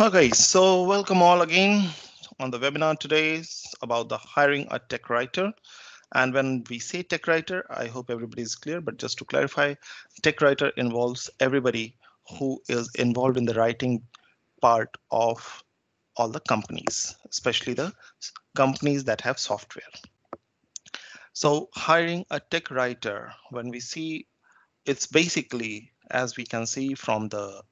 Okay, so welcome all again on the webinar today is about the hiring a tech writer. And when we say tech writer, I hope everybody is clear, but just to clarify, tech writer involves everybody who is involved in the writing part of all the companies, especially the companies that have software. So hiring a tech writer, when we see it's basically, as we can see from the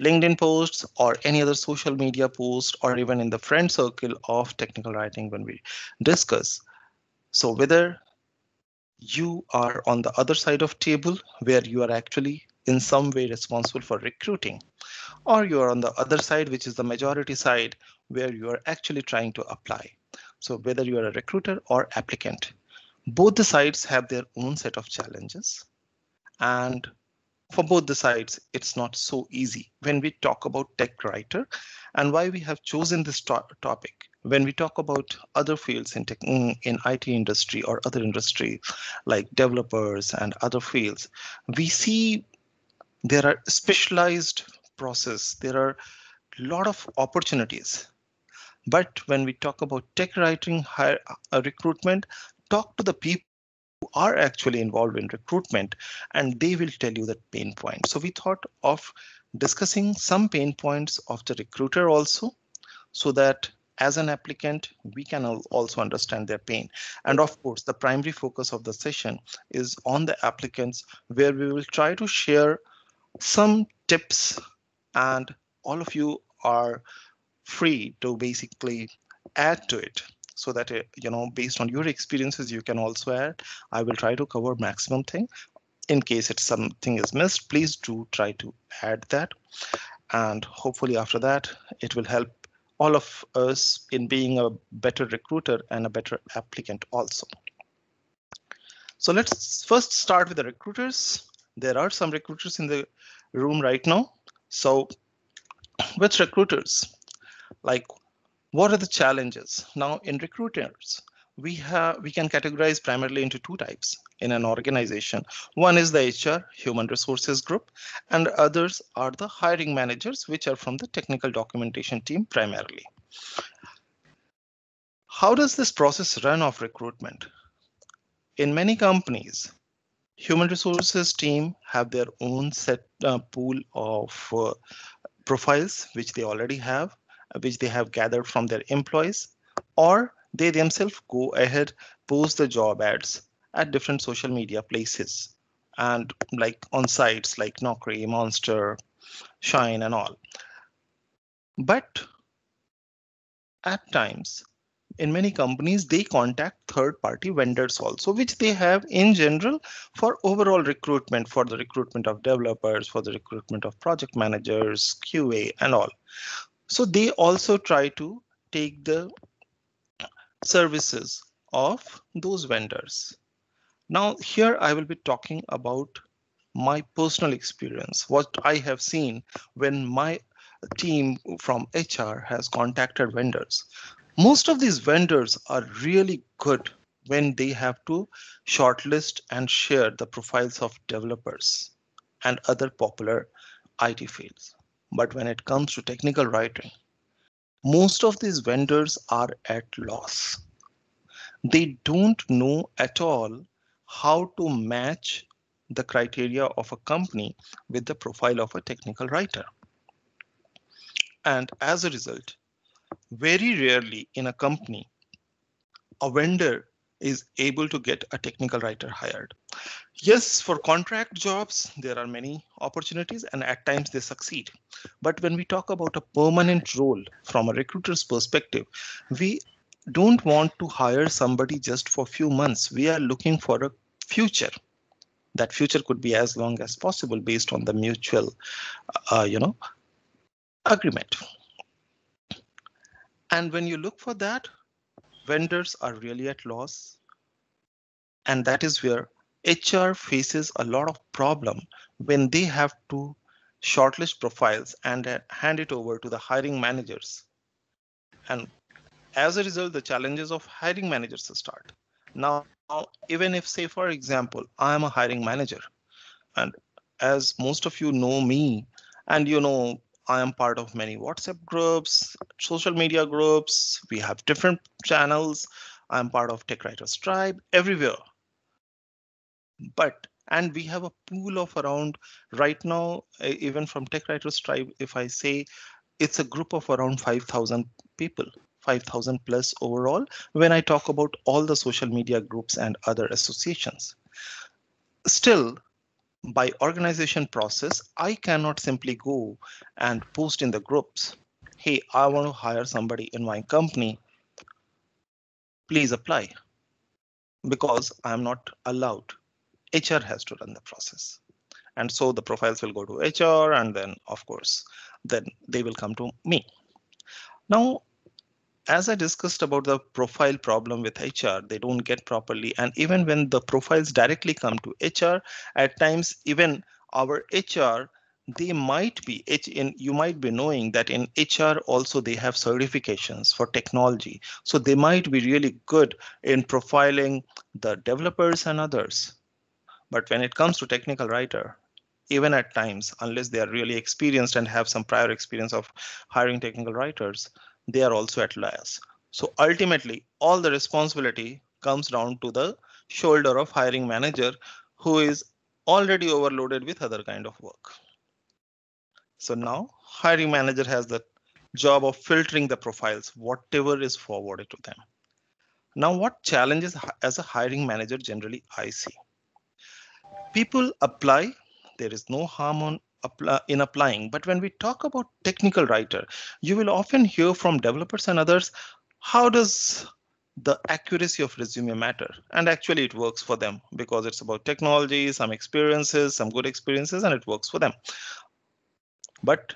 LinkedIn posts or any other social media post or even in the friend circle of technical writing when we discuss. So whether you are on the other side of table where you are actually in some way responsible for recruiting or you are on the other side, which is the majority side where you are actually trying to apply. So whether you are a recruiter or applicant, both the sides have their own set of challenges. And for both the sides, it's not so easy when we talk about tech writer and why we have chosen this to topic. When we talk about other fields in tech, in IT industry or other industry like developers and other fields, we see there are specialized process. There are a lot of opportunities. But when we talk about tech writing, hire, uh, recruitment, talk to the people are actually involved in recruitment and they will tell you that pain point. So we thought of discussing some pain points of the recruiter also so that as an applicant, we can also understand their pain. And of course, the primary focus of the session is on the applicants where we will try to share some tips and all of you are free to basically add to it so that uh, you know based on your experiences you can also add i will try to cover maximum thing. In case it's something is missed please do try to add that. And hopefully after that it will help all of us in being a better recruiter and a better applicant also. So let's first start with the recruiters. There are some recruiters in the room right now. So with recruiters? Like what are the challenges? Now in recruiters, we have we can categorize primarily into two types in an organization. One is the HR human resources group and others are the hiring managers which are from the technical documentation team primarily. How does this process run of recruitment? In many companies, human resources team have their own set uh, pool of uh, profiles which they already have which they have gathered from their employees, or they themselves go ahead, post the job ads at different social media places and like on sites like Naukri, Monster, Shine and all. But at times, in many companies, they contact third party vendors also, which they have in general for overall recruitment, for the recruitment of developers, for the recruitment of project managers, QA and all. So they also try to take the services of those vendors. Now here I will be talking about my personal experience, what I have seen when my team from HR has contacted vendors. Most of these vendors are really good when they have to shortlist and share the profiles of developers and other popular IT fields. But when it comes to technical writing, most of these vendors are at loss. They don't know at all how to match the criteria of a company with the profile of a technical writer. And as a result, very rarely in a company, a vendor is able to get a technical writer hired. Yes, for contract jobs, there are many opportunities and at times they succeed. But when we talk about a permanent role from a recruiter's perspective, we don't want to hire somebody just for a few months. We are looking for a future. That future could be as long as possible based on the mutual, uh, you know, agreement. And when you look for that, vendors are really at loss. And that is where HR faces a lot of problem when they have to shortlist profiles and uh, hand it over to the hiring managers. And as a result, the challenges of hiring managers start. Now, even if say, for example, I am a hiring manager, and as most of you know me, and you know I am part of many WhatsApp groups, social media groups. We have different channels. I'm part of TechWriters Tribe everywhere. But and we have a pool of around right now, even from tech writers Tribe, if I say it's a group of around 5,000 people, 5,000 plus overall, when I talk about all the social media groups and other associations. Still, by organization process, I cannot simply go and post in the groups. Hey, I want to hire somebody in my company. Please apply. Because I'm not allowed. HR has to run the process. And so the profiles will go to HR and then of course, then they will come to me. Now, as I discussed about the profile problem with HR, they don't get properly. And even when the profiles directly come to HR, at times, even our HR, they might be in you might be knowing that in HR also they have certifications for technology. So they might be really good in profiling the developers and others. But when it comes to technical writer, even at times, unless they are really experienced and have some prior experience of hiring technical writers, they are also at loss. So ultimately, all the responsibility comes down to the shoulder of hiring manager who is already overloaded with other kind of work. So now hiring manager has the job of filtering the profiles, whatever is forwarded to them. Now, what challenges as a hiring manager generally I see? People apply, there is no harm on in applying. But when we talk about technical writer, you will often hear from developers and others, how does the accuracy of resume matter? And actually it works for them because it's about technology, some experiences, some good experiences, and it works for them. But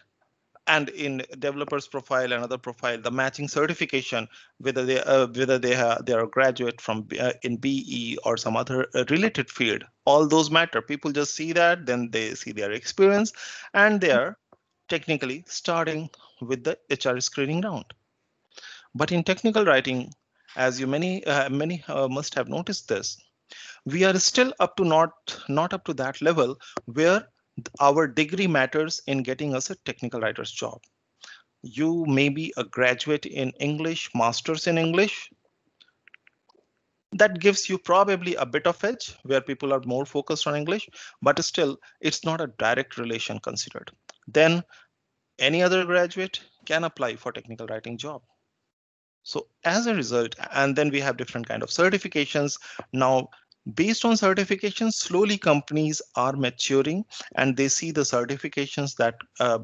and in developers profile another profile the matching certification whether they uh, whether they have they are a graduate from uh, in BE or some other uh, related field all those matter. People just see that then they see their experience and they are technically starting with the hr screening round. But in technical writing as you many uh, many uh, must have noticed this we are still up to not not up to that level where our degree matters in getting us a technical writer's job. You may be a graduate in English, master's in English. That gives you probably a bit of edge where people are more focused on English, but still it's not a direct relation considered. Then any other graduate can apply for technical writing job. So as a result, and then we have different kind of certifications. Now Based on certifications, slowly companies are maturing and they see the certifications that uh,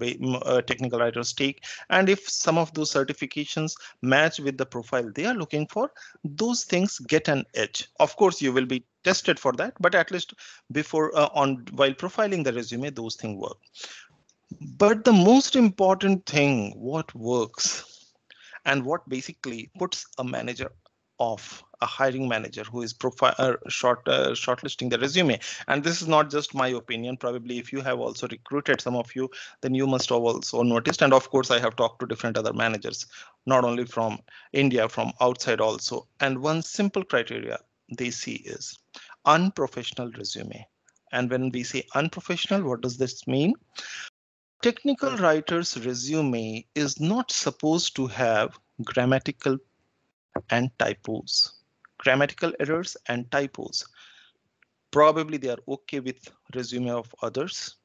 uh, technical writers take. And if some of those certifications match with the profile they are looking for, those things get an edge. Of course, you will be tested for that, but at least before uh, on while profiling the resume, those things work. But the most important thing, what works and what basically puts a manager of a hiring manager who is profile uh, short uh, shortlisting the resume. And this is not just my opinion. Probably if you have also recruited some of you then you must have also noticed. And of course i have talked to different other managers not only from india from outside also. And one simple criteria they see is unprofessional resume. And when we say unprofessional what does this mean? Technical writer's resume is not supposed to have grammatical and typos, grammatical errors and typos. Probably they are okay with resume of others,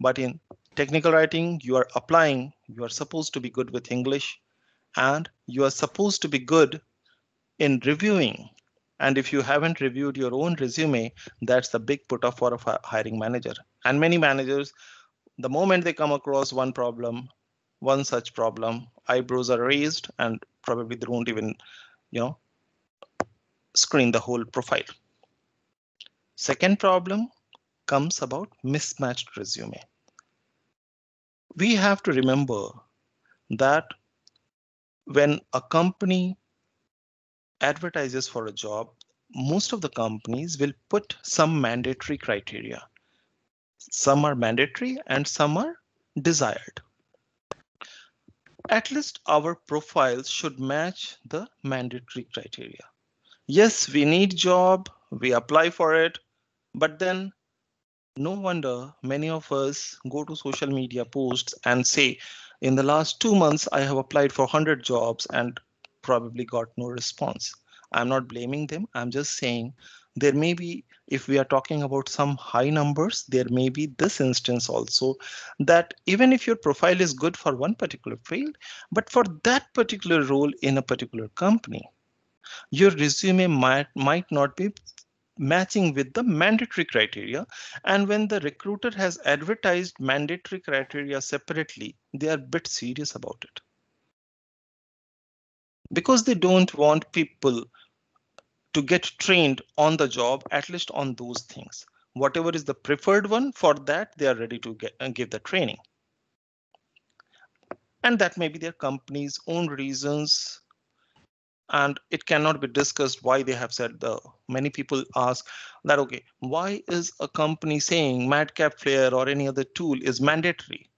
but in technical writing, you are applying, you are supposed to be good with English and you are supposed to be good in reviewing. And if you haven't reviewed your own resume, that's the big put off for a hiring manager. And many managers, the moment they come across one problem, one such problem, eyebrows are raised and probably they won't even, you know, screen the whole profile. Second problem comes about mismatched resume. We have to remember that when a company advertises for a job, most of the companies will put some mandatory criteria. Some are mandatory and some are desired at least our profiles should match the mandatory criteria. Yes, we need job, we apply for it, but then No wonder many of us go to social media posts and say, in the last two months, I have applied for 100 jobs and probably got no response. I'm not blaming them. I'm just saying there may be, if we are talking about some high numbers, there may be this instance also that even if your profile is good for one particular field, but for that particular role in a particular company, your resume might, might not be matching with the mandatory criteria. And when the recruiter has advertised mandatory criteria separately, they are a bit serious about it. Because they don't want people to get trained on the job, at least on those things. Whatever is the preferred one for that, they are ready to get, uh, give the training. And that may be their company's own reasons. And it cannot be discussed why they have said the many people ask that, OK, why is a company saying Madcap Flare or any other tool is mandatory?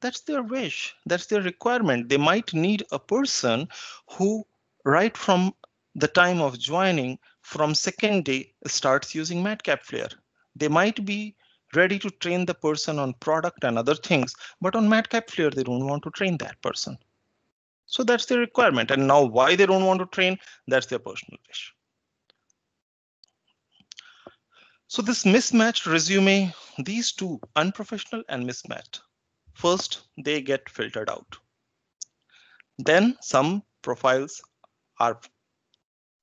That's their wish. That's their requirement. They might need a person who right from the time of joining from second day starts using Madcap Flare. They might be ready to train the person on product and other things, but on Madcap Flare, they don't want to train that person. So that's their requirement. And now why they don't want to train, that's their personal wish. So this mismatched resume, these two unprofessional and mismatched. First, they get filtered out. Then some profiles are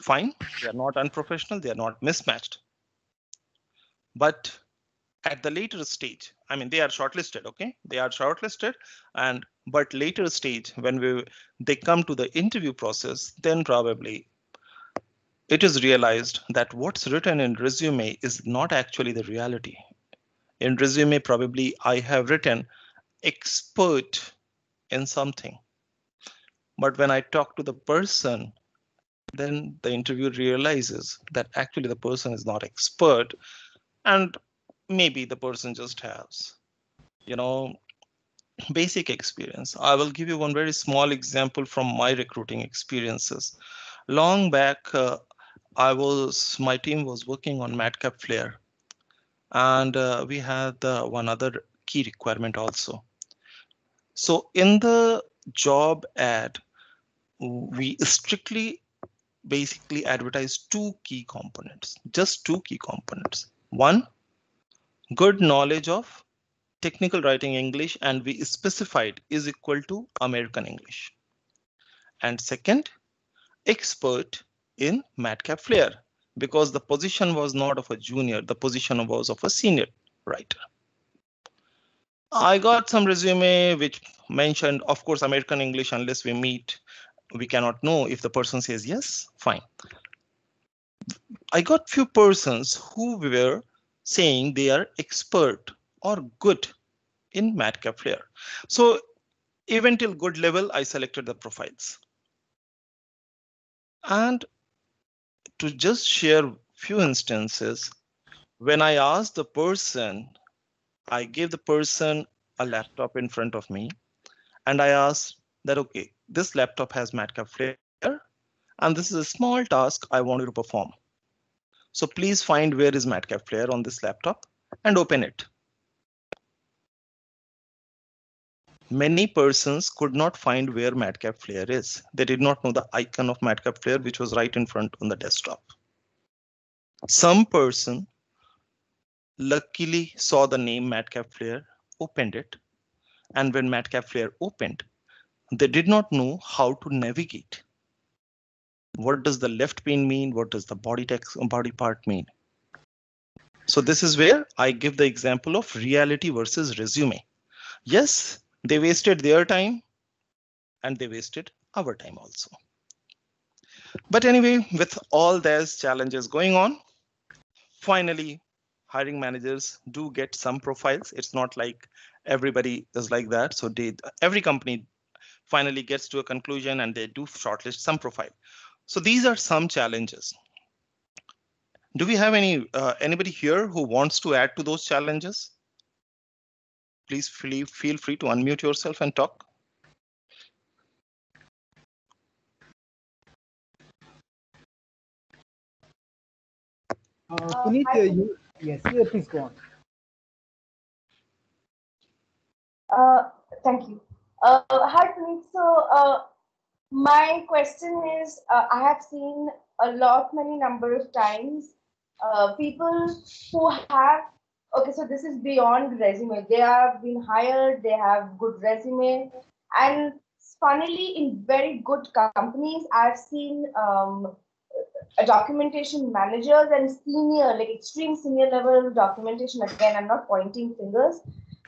fine. They are not unprofessional. They are not mismatched. But at the later stage, I mean, they are shortlisted. OK, they are shortlisted. And but later stage, when we they come to the interview process, then probably it is realized that what's written in resume is not actually the reality. In resume, probably I have written expert in something. But when I talk to the person, then the interviewer realizes that actually the person is not expert and maybe the person just has you know basic experience. I will give you one very small example from my recruiting experiences. Long back uh, i was my team was working on madcap flare and uh, we had uh, one other key requirement also. So in the job ad we strictly basically advertise two key components, just two key components. One, good knowledge of technical writing English and we specified is equal to American English. And second, expert in Madcap Flare because the position was not of a junior, the position was of a senior writer. I got some resume which mentioned, of course, American English unless we meet we cannot know if the person says yes, fine. I got few persons who were saying they are expert or good in Madcap Flare. So even till good level, I selected the profiles. And to just share few instances, when I asked the person, I gave the person a laptop in front of me and I asked that, OK, this laptop has Madcap Flare, and this is a small task I want you to perform. So please find where is Madcap Flare on this laptop and open it. Many persons could not find where Madcap Flare is. They did not know the icon of Madcap Flare, which was right in front on the desktop. Some person luckily saw the name Madcap Flare, opened it, and when Madcap Flare opened, they did not know how to navigate. What does the left pane mean? What does the body text body part mean? So this is where I give the example of reality versus resume. Yes, they wasted their time and they wasted our time also. But anyway, with all these challenges going on, finally, hiring managers do get some profiles. It's not like everybody is like that. So they, every company finally gets to a conclusion and they do shortlist some profile. So these are some challenges. Do we have any uh, anybody here who wants to add to those challenges? Please feel, feel free to unmute yourself and talk. Uh, Puneet, uh, you, yes, please go on. Uh, thank you. Uh, hi, Puneet. So, uh, my question is, uh, I have seen a lot, many number of times, uh, people who have, okay, so this is beyond resume. They have been hired, they have good resume, and funnily, in very good companies, I've seen um, documentation managers and senior, like extreme senior level documentation. Again, I'm not pointing fingers,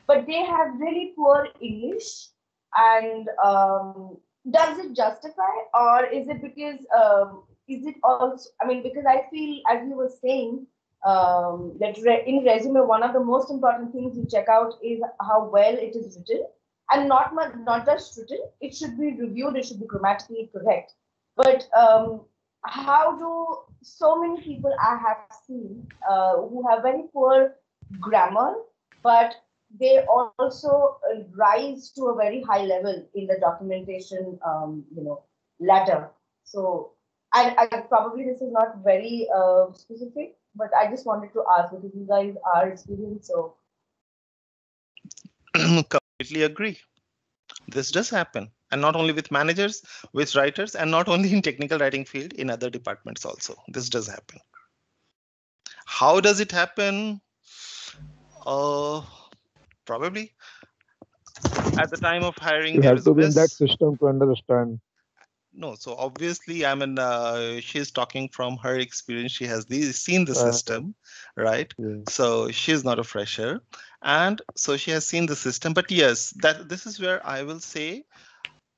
but they have really poor English. And um, does it justify, or is it because um, is it also? I mean, because I feel, as you were saying, um, that re- in resume, one of the most important things you check out is how well it is written, and not much, not just written. It should be reviewed. It should be grammatically correct. But um, how do so many people I have seen uh, who have very poor grammar, but they also rise to a very high level in the documentation, um, you know, ladder. So, I, I probably this is not very uh, specific, but I just wanted to ask because you guys are experienced. So, completely agree. This does happen and not only with managers with writers and not only in technical writing field in other departments also this does happen how does it happen uh probably. At the time of hiring you have to be in that system to understand. No so obviously i mean uh, she's talking from her experience. She has these, seen the uh, system right? Yeah. so she's not a fresher. And so she has seen the system. But yes that this is where i will say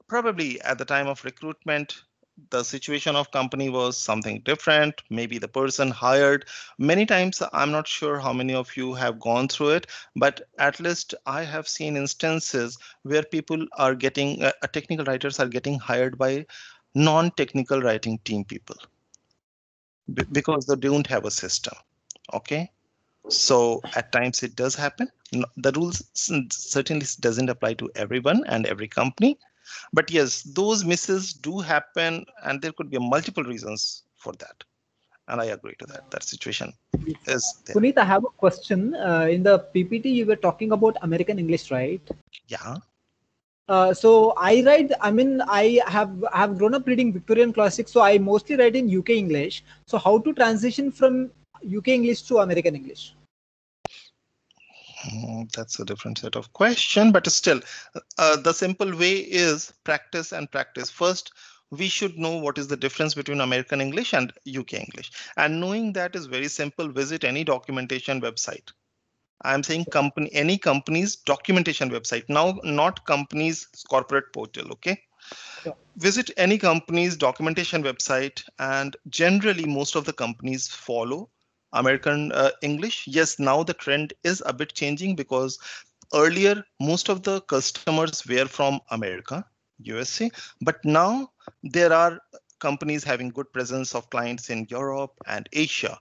probably at the time of recruitment the situation of company was something different. Maybe the person hired. Many times i'm not sure how many of you have gone through it but at least i have seen instances where people are getting uh, technical writers are getting hired by non-technical writing team people because they don't have a system okay? So at times it does happen. The rules certainly doesn't apply to everyone and every company but yes, those misses do happen, and there could be multiple reasons for that. And I agree to that. That situation is. There. Puneet, I have a question. Uh, in the PPT, you were talking about American English, right? Yeah. Uh, so I write. I mean, I have I have grown up reading Victorian classics, so I mostly write in UK English. So how to transition from UK English to American English? Mm, that's a different set of question, but still, uh, the simple way is practice and practice. First, we should know what is the difference between American English and UK English. And knowing that is very simple. Visit any documentation website. I'm saying company, any company's documentation website. Now, not company's corporate portal. Okay. Visit any company's documentation website, and generally, most of the companies follow American uh, English. Yes, now the trend is a bit changing because earlier most of the customers were from America, USA, but now there are companies having good presence of clients in Europe and Asia.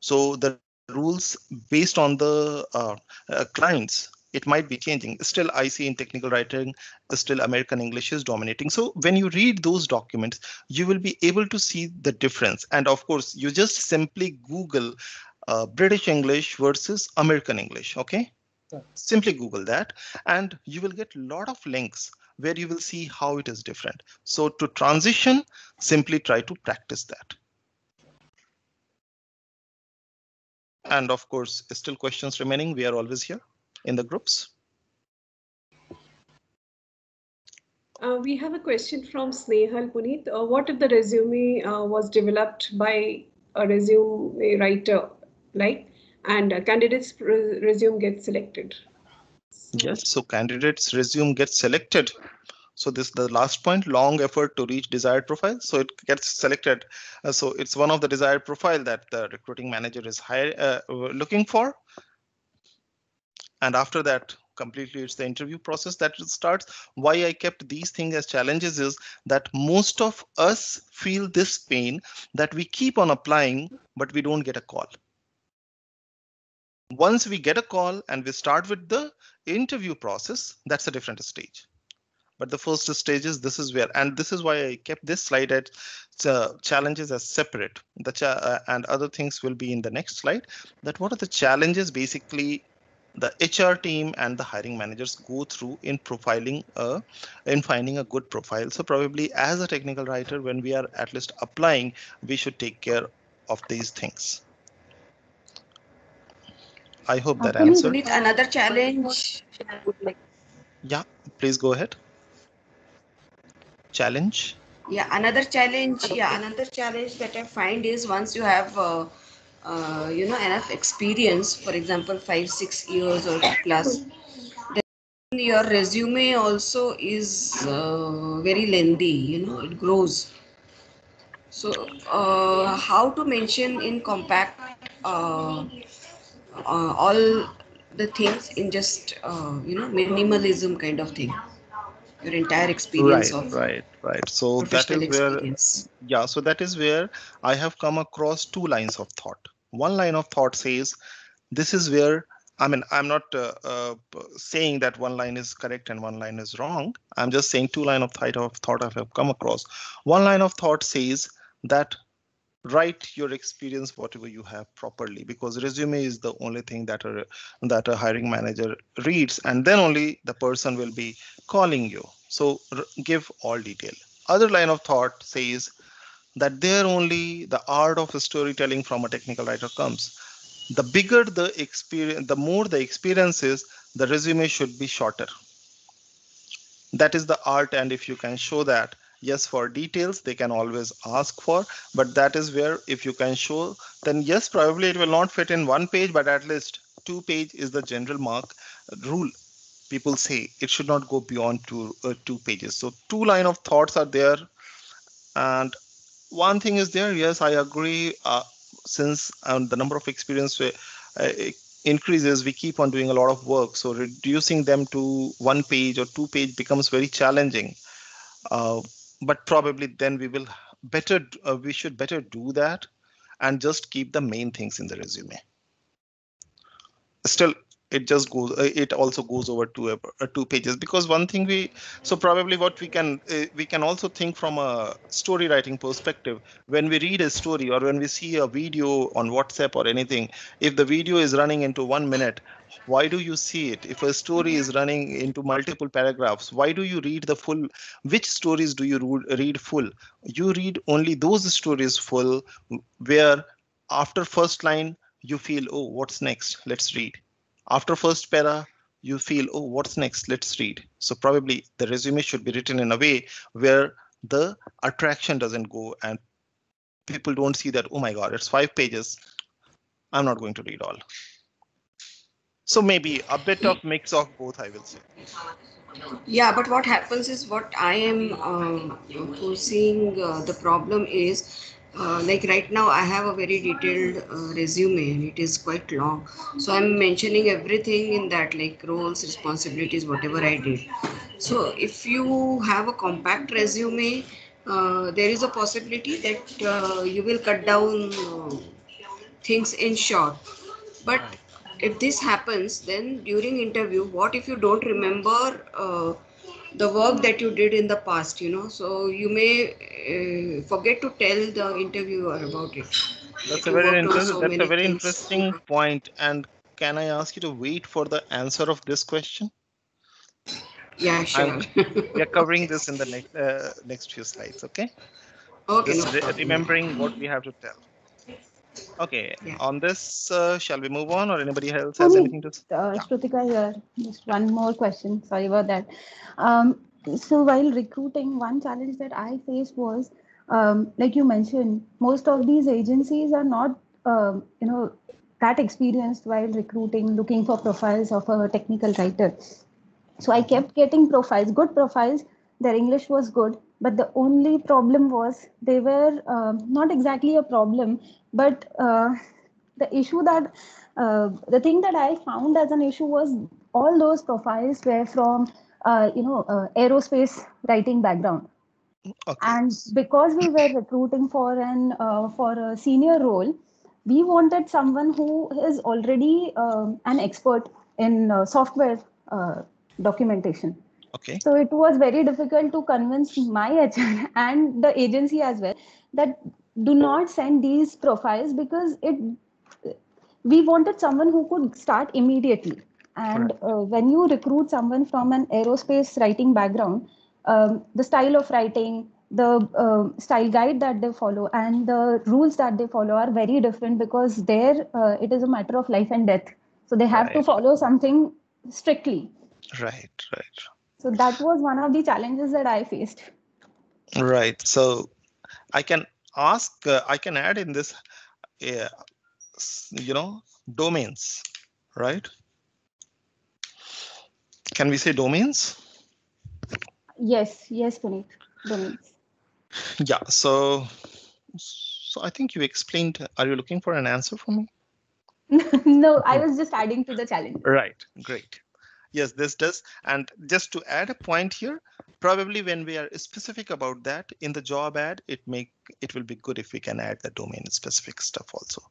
So the rules based on the uh, uh, clients it might be changing. Still, I see in technical writing, still American English is dominating. So when you read those documents, you will be able to see the difference. And of course, you just simply Google uh, British English versus American English. OK, yeah. simply Google that and you will get a lot of links where you will see how it is different. So to transition, simply try to practice that. And of course, still questions remaining. We are always here in the groups? Uh, we have a question from Snehal Puneet. Uh, what if the resume uh, was developed by a resume writer, like, and a candidate's resume gets selected? Yes, so candidates resume gets selected. So this is the last point, long effort to reach desired profile. So it gets selected. Uh, so it's one of the desired profile that the recruiting manager is high, uh, looking for and after that completely it's the interview process that starts. Why i kept these things as challenges is that most of us feel this pain that we keep on applying but we don't get a call. Once we get a call and we start with the interview process that's a different stage. But the first stage is this is where and this is why i kept this slide at uh, challenges as separate. The cha uh, and other things will be in the next slide that what are the challenges basically the HR team and the hiring managers go through in profiling a in finding a good profile. So probably as a technical writer, when we are at least applying, we should take care of these things. I hope that answered. Another challenge. Yeah, please go ahead. Challenge. Yeah, another challenge. Yeah, another challenge that I find is once you have uh, uh, you know enough experience for example five six years or plus then your resume also is uh, very lengthy you know it grows. So uh, how to mention in compact uh, uh, all the things in just uh, you know minimalism kind of thing your entire experience right of right right. So that is where yeah so that is where i have come across two lines of thought. One line of thought says this is where i mean i'm not uh, uh, saying that one line is correct and one line is wrong. I'm just saying two line of thought of thought i have come across. One line of thought says that write your experience whatever you have properly because resume is the only thing that a that a hiring manager reads and then only the person will be calling you. So give all detail. Other line of thought says that there only the art of storytelling from a technical writer comes. The bigger the experience the more the experience is the resume should be shorter. That is the art and if you can show that yes for details they can always ask for but that is where if you can show then yes probably it will not fit in one page but at least two page is the general mark rule people say. It should not go beyond two uh, two pages. So two line of thoughts are there. And one thing is there yes i agree uh, since um, the number of experience uh, increases we keep on doing a lot of work. So reducing them to one page or two page becomes very challenging. Uh, but probably then we will better uh, we should better do that and just keep the main things in the resume. Still it just goes uh, it also goes over two uh, two pages. Because one thing we so probably what we can uh, we can also think from a story writing perspective. When we read a story or when we see a video on whatsapp or anything if the video is running into one minute why do you see it? If a story is running into multiple paragraphs why do you read the full which stories do you read full? You read only those stories full where after first line you feel oh what's next? Let's read after first para you feel oh what's next? Let's read. So probably the resume should be written in a way where the attraction doesn't go and people don't see that oh my god it's five pages. I'm not going to read all. So maybe a bit of mix of both, I will say. Yeah, but what happens is what I am foreseeing uh, the problem is uh, like right now I have a very detailed uh, resume and it is quite long. So I'm mentioning everything in that like roles, responsibilities, whatever I did. So if you have a compact resume, uh, there is a possibility that uh, you will cut down things in short. But if this happens then during interview what if you don't remember uh, the work that you did in the past you know so you may uh, forget to tell the interviewer about it. That's a very interesting so that's a very things. interesting point. And can i ask you to wait for the answer of this question? Yeah sure. we are covering this in the next uh, next few slides okay? Okay no re remembering what we have to tell Okay, yeah. on this, uh, shall we move on or anybody else has anything to say? Uh, yeah. Shrutika here, just one more question. Sorry about that. Um, so while recruiting, one challenge that I faced was, um, like you mentioned, most of these agencies are not, um, you know, that experienced while recruiting, looking for profiles of a technical writer. So I kept getting profiles, good profiles. Their English was good, but the only problem was they were uh, not exactly a problem but uh, the issue that uh, the thing that i found as an issue was all those profiles were from uh, you know uh, aerospace writing background okay. and because we were recruiting for an uh, for a senior role we wanted someone who is already um, an expert in uh, software documentation okay so it was very difficult to convince my HR and the agency as well that do not send these profiles because it we wanted someone who could start immediately And uh, when you recruit someone from an aerospace writing background, um, the style of writing, the uh, style guide that they follow, and the rules that they follow are very different because there uh, it is a matter of life and death. So they have to follow something strictly. Right, right. So that was one of the challenges that I faced. Right. So I can ask, uh, I can add in this, uh, you know, domains, right? Can we say domains? Yes, yes, Puneet. Domains. Yeah. So, so I think you explained. Are you looking for an answer for me? no, I was just adding to the challenge. Right. Great. Yes, this does. And just to add a point here, probably when we are specific about that in the job ad, it make it will be good if we can add the domain specific stuff also.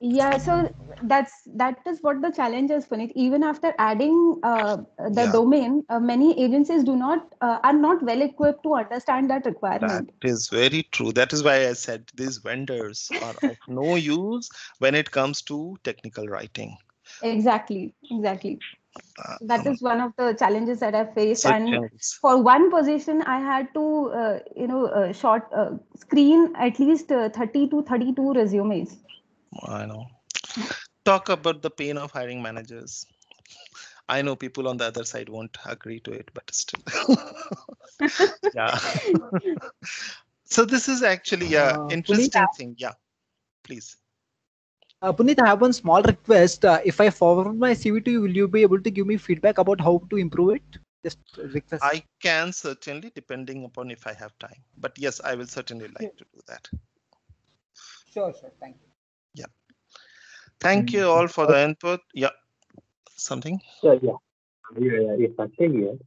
Yeah, so that's that is what the challenge is, Puneet. Even after adding uh, the Yeah. domain, uh, many agencies do not uh, are not well equipped to understand that That requirement. is very true. That is why I said these vendors are of no use when it comes to technical writing. Exactly, exactly. That is one of the challenges that I faced, and as- for one position, I had to, uh, you know, uh, short uh, screen at least uh, 30 to 32 resumes. I know. Talk about the pain of hiring managers. I know people on the other side won't agree to it, but still. yeah. so this is actually yeah Uh, interesting thing. Yeah. Please. Uh, Puneet, I have one small request. Uh, if I forward my CV to you, will you be able to give me feedback about how to improve it? Just request. I can certainly, depending upon if I have time. But yes, I will certainly like to do that. Sure, sure. Thank you. Yeah. Thank you all for the input. Yeah. Something? Yeah, yeah. Yeah, yeah, it's Akshay here.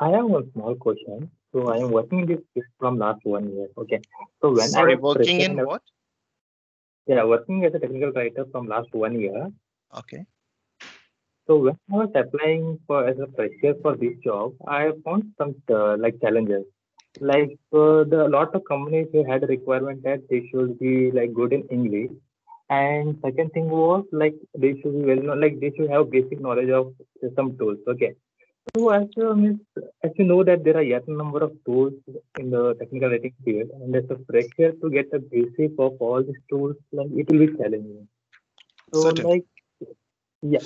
I have one small question. So I am working in this from last one year. Okay. So when Sorry, I was working in fresher- what? Yeah, working as a technical writer from last one year. Okay. So when I was applying for as a fresher for this job, I found some uh, like challenges. Like uh, the lot of companies had a requirement that they should be like good in English. And second thing was like they should be well known, like they should have basic knowledge of some tools. Okay. So as you, as you know that there are yet a number of tools in the technical writing field, and there's a pressure to get the basic of all these tools, like it will be challenging. So Certainly. like yeah.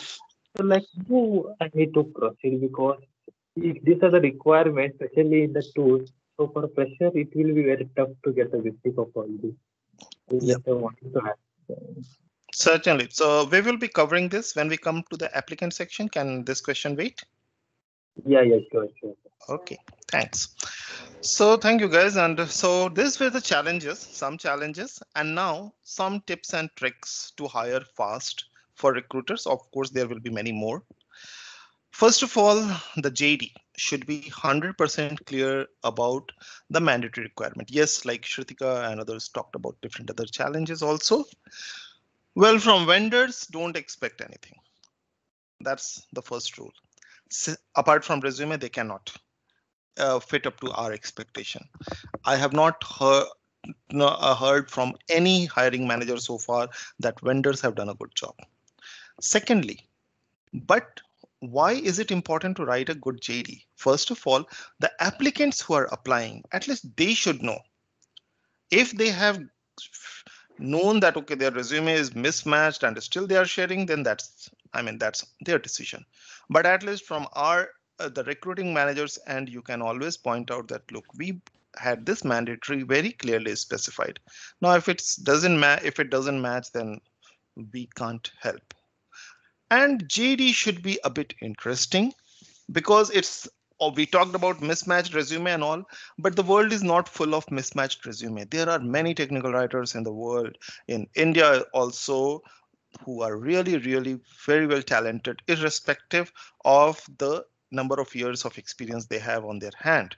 So like how I need to proceed because if these are the requirements, especially in the tools, so for pressure it will be very tough to get the basic of all these. So Yeah. just I wanted to have. Certainly. So we will be covering this when we come to the applicant section. Can this question wait? Yeah, yeah, sure, sure. Okay, thanks. So thank you guys. And so these were the challenges, some challenges, and now some tips and tricks to hire fast for recruiters. Of course, there will be many more. First of all, the JD should be 100% clear about the mandatory requirement. Yes, like Shrutika and others talked about different other challenges also. Well, from vendors, don't expect anything. That's the first rule. Apart from resume, they cannot uh, fit up to our expectation. I have not heard no, uh, heard from any hiring manager so far that vendors have done a good job. Secondly, but why is it important to write a good JD? First of all, the applicants who are applying, at least they should know. If they have known that okay, their resume is mismatched and still they are sharing, then that's I mean that's their decision. But at least from our uh, the recruiting managers and you can always point out that look we had this mandatory very clearly specified now if it doesn't match if it doesn't match then we can't help and jd should be a bit interesting because it's oh, we talked about mismatched resume and all but the world is not full of mismatched resume. There are many technical writers in the world in india also who are really really very well talented irrespective of the number of years of experience they have on their hand.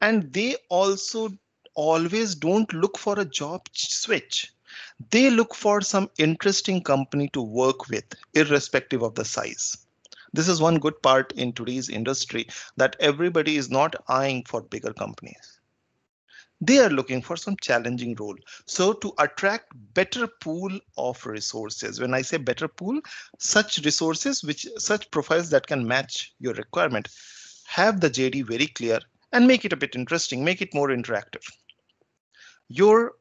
And they also always don't look for a job switch. They look for some interesting company to work with irrespective of the size this is one good part in today's industry that everybody is not eyeing for bigger companies they are looking for some challenging role. So to attract better pool of resources, when I say better pool, such resources, which such profiles that can match your requirement, have the JD very clear and make it a bit interesting, make it more interactive. Your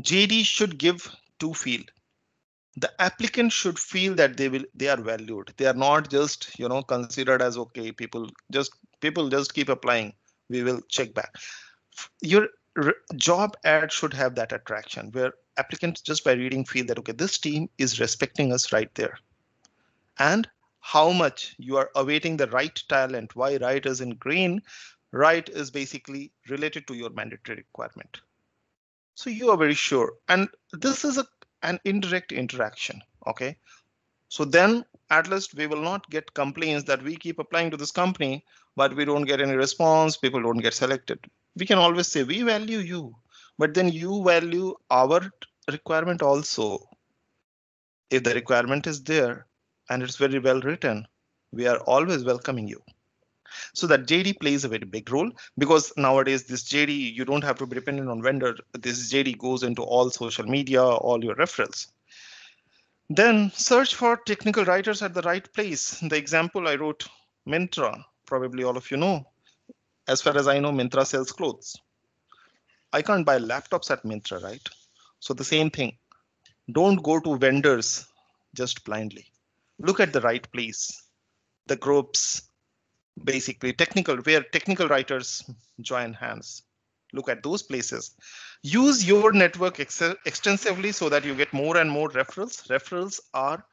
JD should give two feel. The applicant should feel that they will they are valued. They are not just you know considered as okay. People just people just keep applying. We will check back. Your job ad should have that attraction where applicants just by reading feel that okay this team is respecting us right there and how much you are awaiting the right talent why right is in green right is basically related to your mandatory requirement so you are very sure and this is a an indirect interaction okay so then at least we will not get complaints that we keep applying to this company but we don't get any response people don't get selected we can always say we value you, but then you value our requirement also. If the requirement is there and it's very well written, we are always welcoming you. So that JD plays a very big role because nowadays this JD, you don't have to be dependent on vendor. This JD goes into all social media, all your referrals. Then search for technical writers at the right place. The example I wrote, Myntra, probably all of you know, as far as I know, Myntra sells clothes. I can't buy laptops at Myntra, right? So the same thing. Don't go to vendors just blindly. Look at the right place. The groups, basically technical, where technical writers join hands. Look at those places. Use your network ex extensively so that you get more and more referrals. Referrals are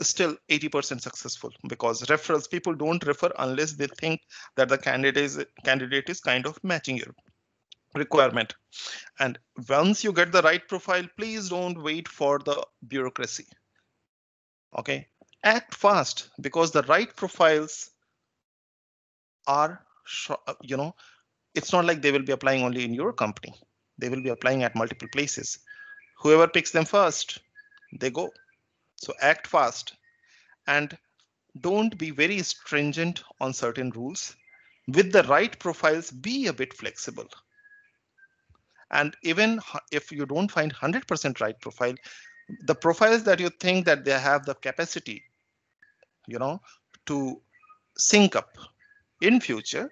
still 80% successful because referrals people don't refer unless they think that the candidate is candidate is kind of matching your requirement and once you get the right profile please don't wait for the bureaucracy okay act fast because the right profiles are uh, you know it's not like they will be applying only in your company they will be applying at multiple places whoever picks them first they go so act fast and don't be very stringent on certain rules. With the right profiles, be a bit flexible. And even if you don't find 100% right profile, the profiles that you think that they have the capacity, you know, to sync up in future,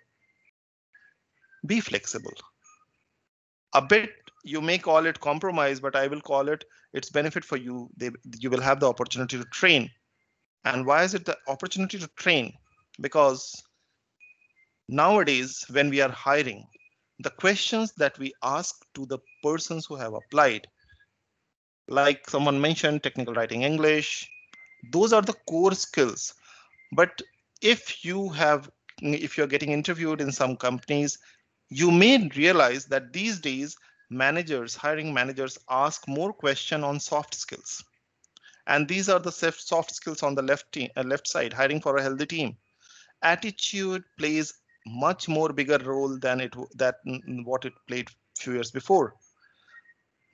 be flexible. A bit you may call it compromise, but I will call it it's benefit for you. They, you will have the opportunity to train. And why is it the opportunity to train? Because nowadays, when we are hiring, the questions that we ask to the persons who have applied, like someone mentioned, technical writing English, those are the core skills. But if you have, if you're getting interviewed in some companies, you may realize that these days managers, hiring managers ask more question on soft skills. And these are the soft skills on the left, team, uh, left side, hiring for a healthy team. Attitude plays much more bigger role than it that what it played few years before.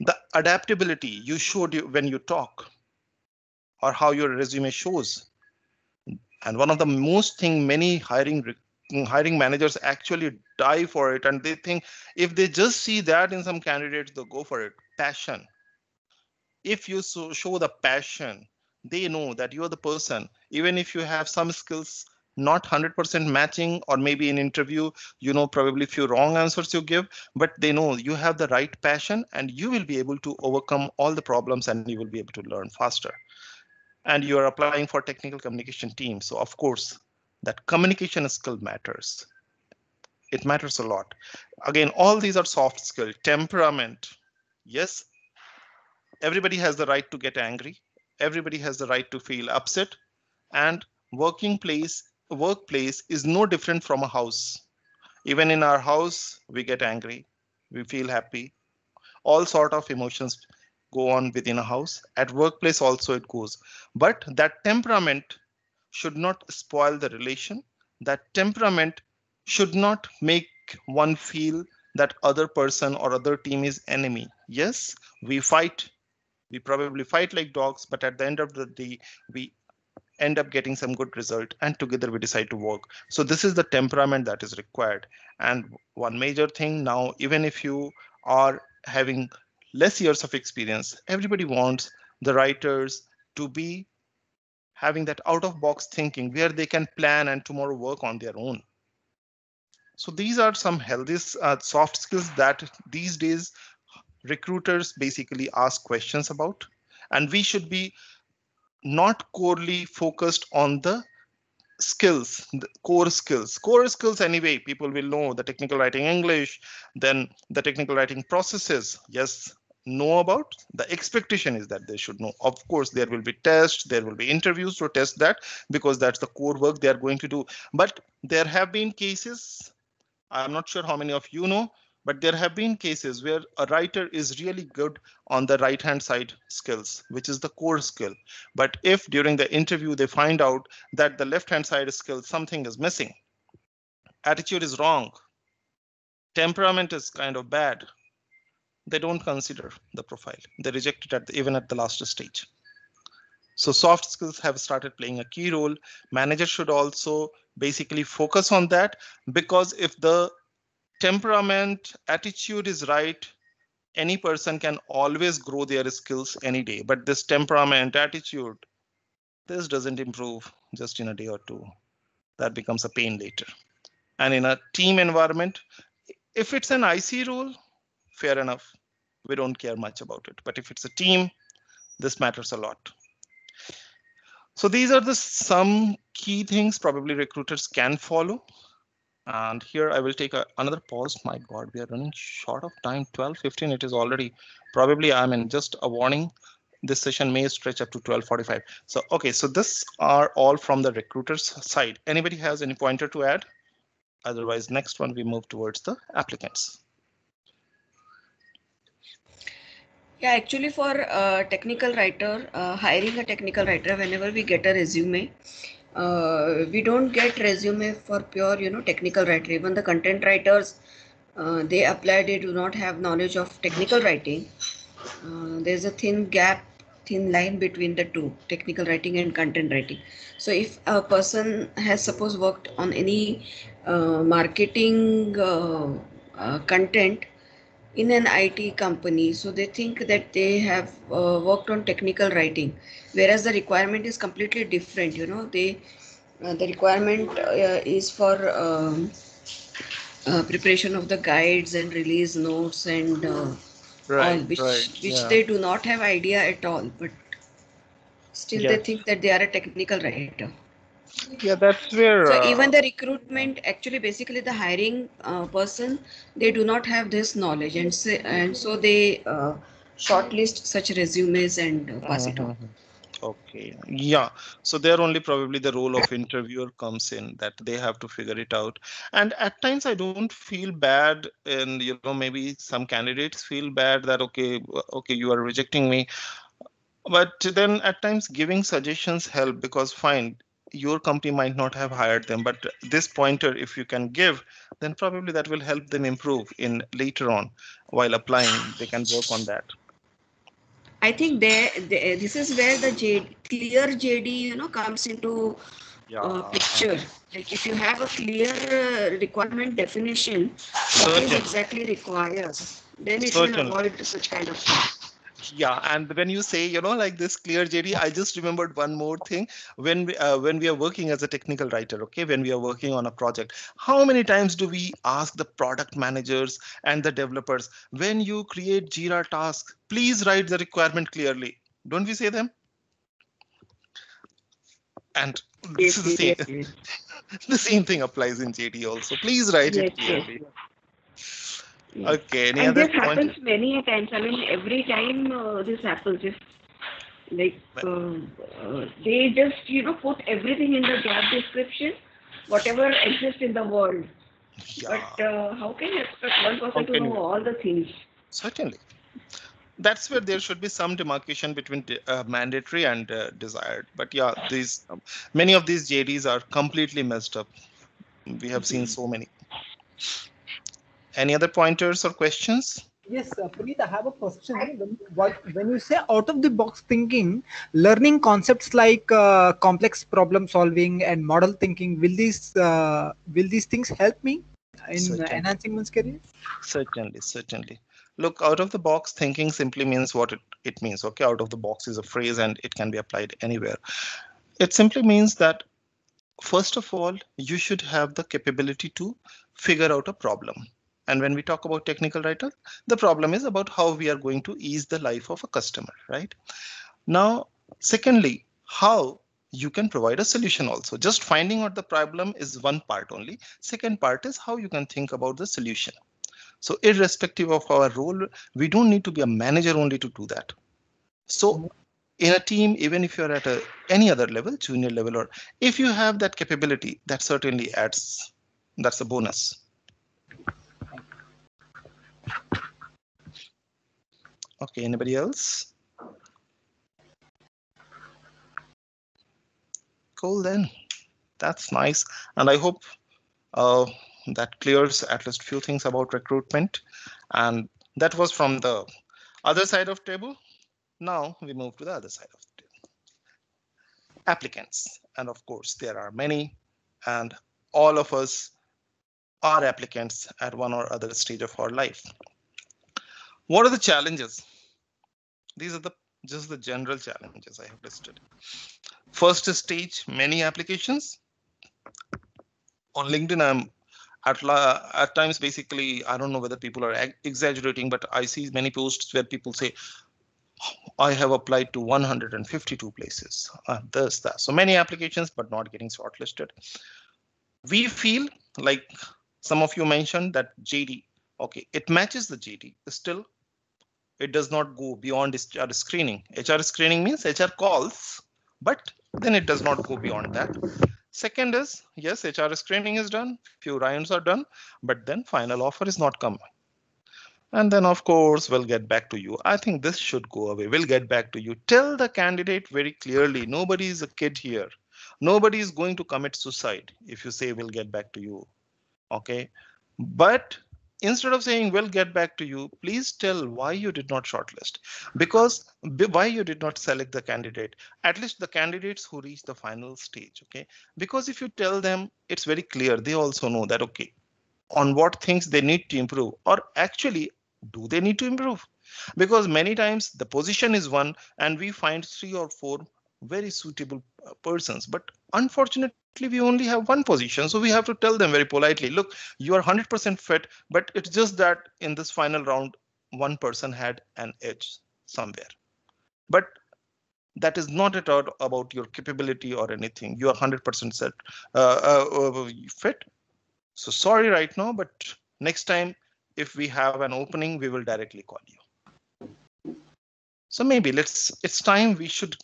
The adaptability you showed you when you talk or how your resume shows. And one of the most thing many hiring hiring managers actually die for it. And they think if they just see that in some candidates they'll go for it. Passion. If you so show the passion they know that you're the person. Even if you have some skills not 100% matching or maybe in interview you know probably few wrong answers you give but they know you have the right passion and you will be able to overcome all the problems and you will be able to learn faster and you are applying for technical communication team so of course that communication skill matters. It matters a lot. Again, all these are soft skill, temperament. Yes, everybody has the right to get angry. Everybody has the right to feel upset and working place, workplace is no different from a house. Even in our house, we get angry, we feel happy. All sort of emotions go on within a house. At workplace also it goes. But that temperament should not spoil the relation. That temperament should not make one feel that other person or other team is enemy. Yes, we fight. We probably fight like dogs, but at the end of the day, we end up getting some good result and together we decide to work. So this is the temperament that is required. And one major thing now, even if you are having less years of experience. Everybody wants the writers to be having that out of box thinking where they can plan and tomorrow work on their own. So these are some healthy uh, soft skills that these days recruiters basically ask questions about. And we should be not corely focused on the skills, the core skills. Core skills anyway, people will know the technical writing English, then the technical writing processes. Yes, know about. The expectation is that they should know. Of course there will be tests there will be interviews to test that because that's the core work they are going to do. But there have been cases i'm not sure how many of you know but there have been cases where a writer is really good on the right hand side skills which is the core skill. But if during the interview they find out that the left hand side skill something is missing attitude is wrong temperament is kind of bad they don't consider the profile. They reject it at the, even at the last stage. So soft skills have started playing a key role. Managers should also basically focus on that because if the temperament attitude is right, any person can always grow their skills any day. But this temperament attitude, this doesn't improve just in a day or two. That becomes a pain later. And in a team environment, if it's an IC role, fair enough. We don't care much about it. But if it's a team, this matters a lot. So these are the some key things probably recruiters can follow. And here I will take a, another pause. My God, we are running short of time, 12, 15. It is already probably I mean just a warning. This session may stretch up to 1245. So OK, so this are all from the recruiter's side. Anybody has any pointer to add? Otherwise, next one we move towards the applicants. Yeah, actually for a technical writer, uh, hiring a technical writer, whenever we get a resume, uh, we don't get resume for pure, you know, technical writer. Even the content writers, uh, they apply, they do not have knowledge of technical writing. Uh, there's a thin gap, thin line between the two, technical writing and content writing. So if a person has suppose worked on any uh, marketing uh, content, in an IT company. So they think that they have uh, worked on technical writing, whereas the requirement is completely different. You know, they uh, the requirement uh, is for um, uh, preparation of the guides and release notes and uh, right, all, which right, which yeah. they do not have idea at all, but still they think that they are a technical writer. Yeah, that's where. So uh, even the recruitment, actually, basically the hiring uh, person, they do not have this knowledge, and so, and so they uh, shortlist such resumes and uh, pass it on. Mhm. Okay, yeah. So there only probably the role of interviewer comes in that they have to figure it out. And at times I don't feel bad, and you know maybe some candidates feel bad that okay, okay, you are rejecting me. But then at times giving suggestions help because fine, your company might not have hired them, but this pointer, if you can give, then probably that will help them improve in later on while applying. They can work on that. I think there, there, this is where the J, clear JD, you know, comes into Yeah. uh, picture. Like if you have a clear uh, requirement definition, what is exactly requires, then it will avoid such kind of things. Yeah, and when you say, you know, like this clear JD, I just remembered one more thing. When we uh, when we are working as a technical writer, okay, when we are working on a project, how many times do we ask the product managers and the developers, when you create Jira tasks, please write the requirement clearly. Don't we say them? And this is the same, Yes, yes, the same thing applies in JD also. Please write it clearly. Okay, any and other this point? happens many a times. I mean, every time uh, this happens, if like uh, uh, they just you know put everything in the job description, whatever exists in the world. Yeah. But uh, how can you expect one person to know all the things? Certainly. That's where there should be some demarcation between de- uh, mandatory and uh, desired. But yeah, these um, many of these JDs are completely messed up. We have seen so many. Any other pointers or questions? Yes, uh, Puneet, I have a question. When, what, when you say out of the box thinking, learning concepts like uh, complex problem solving and model thinking, will these uh, will these things help me in Certainly. enhancing one's career? Certainly, certainly. look out of the box thinking simply means what it, it means. OK, out of the box is a phrase and it can be applied anywhere. It simply means that first of all, you should have the capability to figure out a problem. And when we talk about technical writer, the problem is about how we are going to ease the life of a customer, right? Now, secondly, how you can provide a solution also. Just finding out the problem is one part only. Second part is how you can think about the solution. So irrespective of our role, we don't need to be a manager only to do that. So in a team, even if you're at a, any other level, junior level, or if you have that capability, that certainly adds, that's a bonus. Okay, anybody else? Cool then. That's nice. And I hope uh, that clears at least few things about recruitment. And that was from the other side of table. Now we move to the other side of the table. Applicants. And of course, there are many and all of us are applicants at one or other stage of our life. What are the challenges? These are the just the general challenges I have listed. First stage, many applications. On LinkedIn, I'm at, at times basically, I don't know whether people are exaggerating, but I see many posts where people say, I have applied to 152 places, uh, this, that. So many applications, but not getting shortlisted. We feel like some of you mentioned that JD, okay, it matches the JD, still it does not go beyond HR screening. HR screening means HR calls, but then it does not go beyond that. Second is, yes, HR screening is done, few rounds are done, but then final offer is not coming. And then of course, we'll get back to you. I think this should go away. We'll get back to you. Tell the candidate very clearly, nobody is a kid here. Nobody is going to commit suicide if you say we'll get back to you. OK, but instead of saying we'll get back to you please tell why you did not shortlist. Because why you did not select the candidate at least the candidates who reach the final stage okay? Because if you tell them it's very clear they also know that okay on what things they need to improve or actually do they need to improve? Because many times the position is one and we find three or four very suitable uh, persons. But unfortunately we only have one position so we have to tell them very politely look you are 100% fit but it's just that in this final round one person had an edge somewhere. But that is not at all about your capability or anything. You are 100% set uh, uh, uh, fit. So sorry right now but next time if we have an opening we will directly call you so maybe let's it's time we should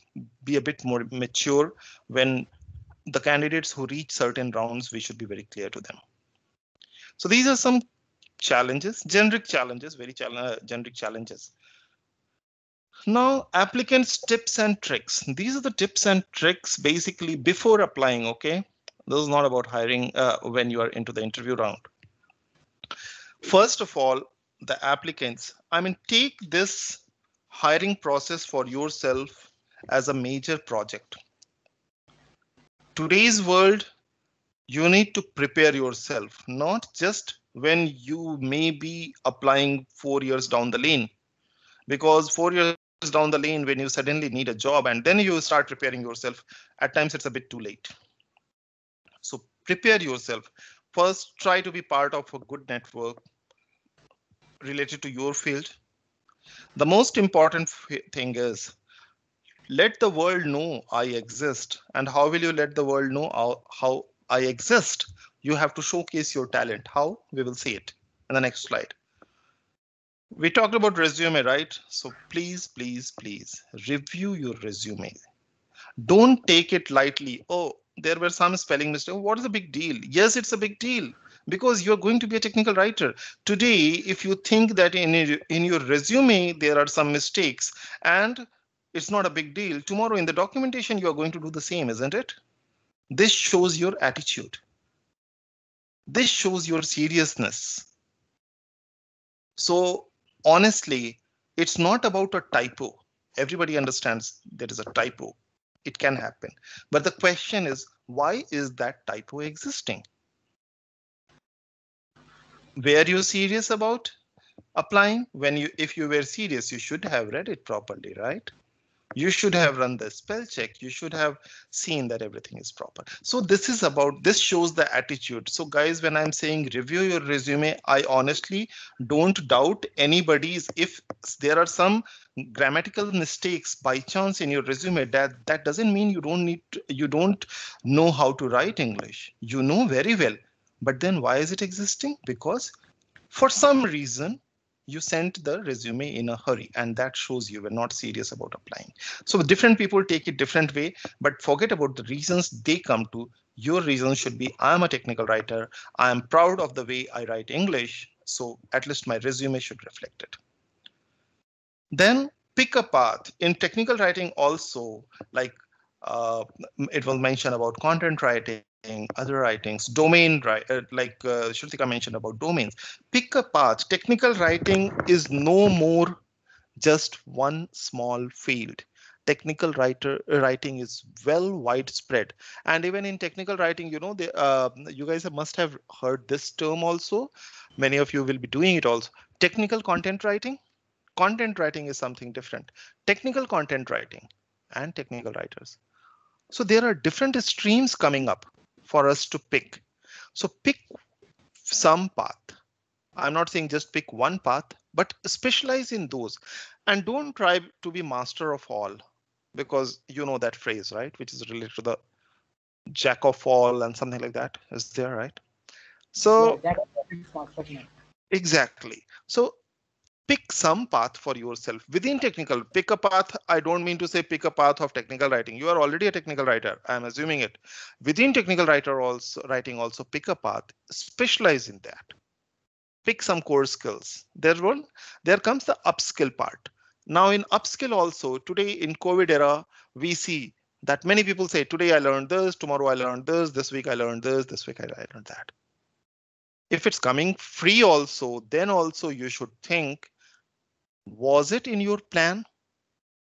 be a bit more mature when the candidates who reach certain rounds, we should be very clear to them. So these are some challenges, generic challenges, very uh, generic challenges. Now, applicants tips and tricks. These are the tips and tricks basically before applying. OK, this is not about hiring uh, when you are into the interview round. First of all, the applicants, I mean, take this hiring process for yourself as a major project today's world, you need to prepare yourself, not just when you may be applying four years down the lane. Because four years down the lane, when you suddenly need a job and then you start preparing yourself, at times it's a bit too late. So prepare yourself. First, try to be part of a good network related to your field. The most important thing is let the world know I exist. And how will you let the world know how, how I exist? You have to showcase your talent. How? We will see it in the next slide. We talked about resume, right? So please, please, please review your resume. Don't take it lightly. Oh, there were some spelling mistakes. What is the big deal? Yes, it's a big deal because you're going to be a technical writer. Today, if you think that in, in your resume, there are some mistakes and it's not a big deal. Tomorrow in the documentation, you are going to do the same, isn't it? This shows your attitude. This shows your seriousness. So honestly, it's not about a typo. Everybody understands there is a typo. It can happen. But the question is, why is that typo existing? Were you serious about applying? When you if you were serious you should have read it properly right? You should have run the spell check. You should have seen that everything is proper. So this is about this shows the attitude. So guys when i'm saying review your resume i honestly don't doubt anybody's if there are some grammatical mistakes by chance in your resume that that doesn't mean you don't need to, you don't know how to write english. You know very well but then why is it existing because for some reason you sent the resume in a hurry and that shows you were not serious about applying. So different people take it different way, but forget about the reasons they come to. Your reason should be I'm a technical writer. I am proud of the way I write English. So at least my resume should reflect it. Then pick a path in technical writing also like uh, it was mentioned about content writing other writings, domain, uh, like uh, Shrutika mentioned about domains. Pick a path. Technical writing is no more just one small field. Technical writer writing is well widespread, and even in technical writing, you know, they, uh, you guys must have heard this term also. Many of you will be doing it also. Technical content writing. Content writing is something different. Technical content writing and technical writers. So there are different streams coming up for us to pick. So pick some path. I'm not saying just pick one path, but specialize in those and don't try to be master of all because you know that phrase, right? Which is related to the jack of all and something like that is there, right? So yeah, exactly. So pick some path for yourself. Within technical pick a path. I don't mean to say pick a path of technical writing. You are already a technical writer. I'm assuming it. Within technical writer also writing also pick a path. Specialize in that. Pick some core skills. There one there comes the upskill part. Now in upskill also today in covid era we see that many people say today i learned this tomorrow i learned this this week i learned this this week i learned that. If it's coming free also then also you should think was it in your plan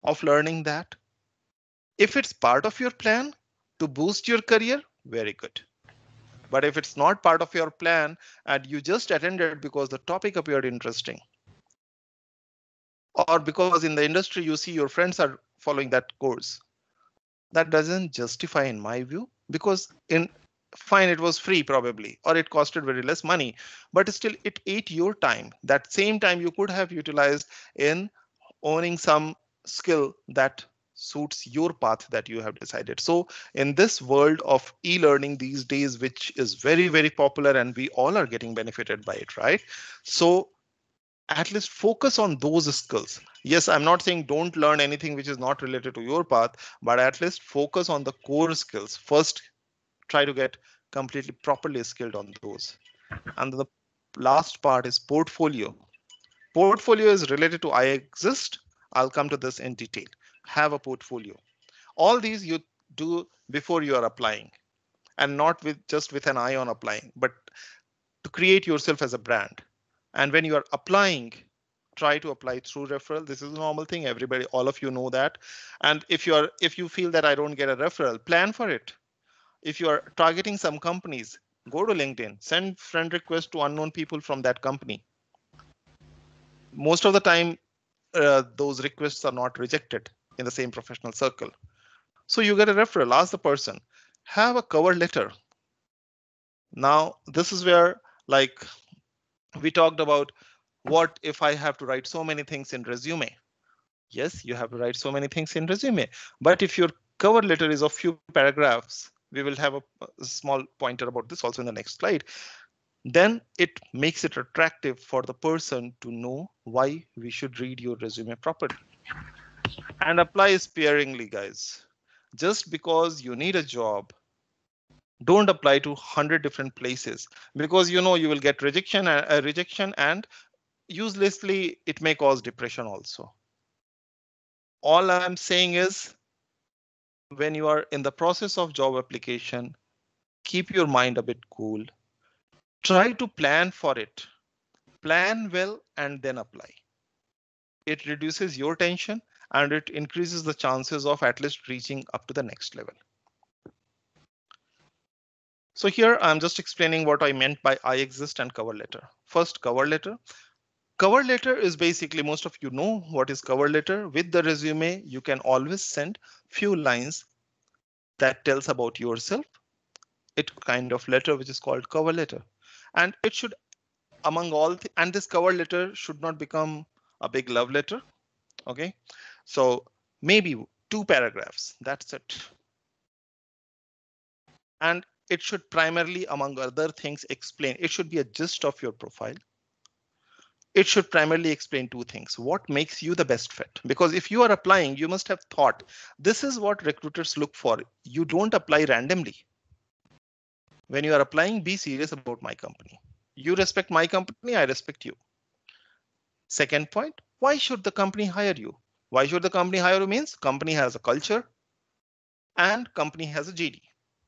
of learning that? If it's part of your plan to boost your career, very good. But if it's not part of your plan and you just attended because the topic appeared interesting, or because in the industry you see your friends are following that course, that doesn't justify in my view because in fine it was free probably or it costed very less money but still it ate your time. That same time you could have utilized in owning some skill that suits your path that you have decided. So in this world of e-learning these days which is very very popular and we all are getting benefited by it right? So at least focus on those skills. Yes i'm not saying don't learn anything which is not related to your path but at least focus on the core skills. First try to get completely properly skilled on those. And the last part is portfolio. Portfolio is related to I exist. I'll come to this in detail. Have a portfolio. All these you do before you are applying and not with just with an eye on applying, but to create yourself as a brand. And when you are applying, try to apply through referral. This is a normal thing. Everybody, all of you know that. And if you are if you feel that I don't get a referral, plan for it if you are targeting some companies, go to LinkedIn, send friend request to unknown people from that company. Most of the time, uh, those requests are not rejected in the same professional circle. So you get a referral, ask the person, have a cover letter. Now, this is where like we talked about what if I have to write so many things in resume? Yes, you have to write so many things in resume. But if your cover letter is a few paragraphs, we will have a, a small pointer about this also in the next slide. Then it makes it attractive for the person to know why we should read your resume properly. And apply sparingly guys. Just because you need a job don't apply to 100 different places. Because you know you will get rejection a uh, rejection and uselessly it may cause depression also. All i'm saying is when you are in the process of job application, keep your mind a bit cool. Try to plan for it. Plan well and then apply. It reduces your tension and it increases the chances of at least reaching up to the next level. So here I'm just explaining what I meant by I exist and cover letter. First cover letter. Cover letter is basically most of you know what is cover letter. With the resume, you can always send few lines that tells about yourself. It kind of letter which is called cover letter, and it should among all and this cover letter should not become a big love letter. OK, so maybe two paragraphs. That's it. And it should primarily, among other things, explain. It should be a gist of your profile it should primarily explain two things. What makes you the best fit? Because if you are applying, you must have thought this is what recruiters look for. You don't apply randomly. When you are applying, be serious about my company. You respect my company, I respect you. Second point, why should the company hire you? Why should the company hire you means company has a culture and company has a JD.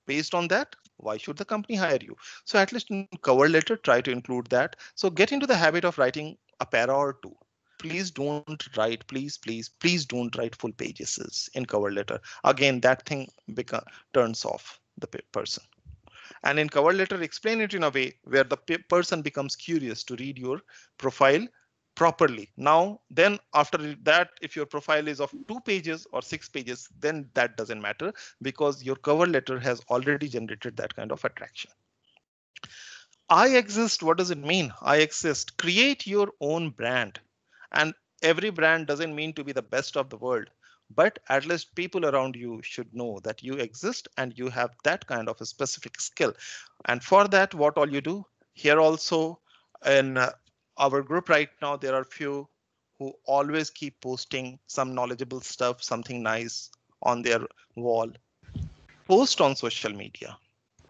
Based on that, why should the company hire you? So at least in cover letter, try to include that. So get into the habit of writing a para or two. Please don't write, please, please, please don't write full pages in cover letter. Again, that thing become, turns off the person. And in cover letter, explain it in a way where the person becomes curious to read your profile properly. Now, then after that, if your profile is of two pages or six pages, then that doesn't matter because your cover letter has already generated that kind of attraction. I exist. What does it mean? I exist. Create your own brand. And every brand doesn't mean to be the best of the world, but at least people around you should know that you exist and you have that kind of a specific skill. And for that, what all you do here also in uh, our group right now, there are few who always keep posting some knowledgeable stuff, something nice on their wall. Post on social media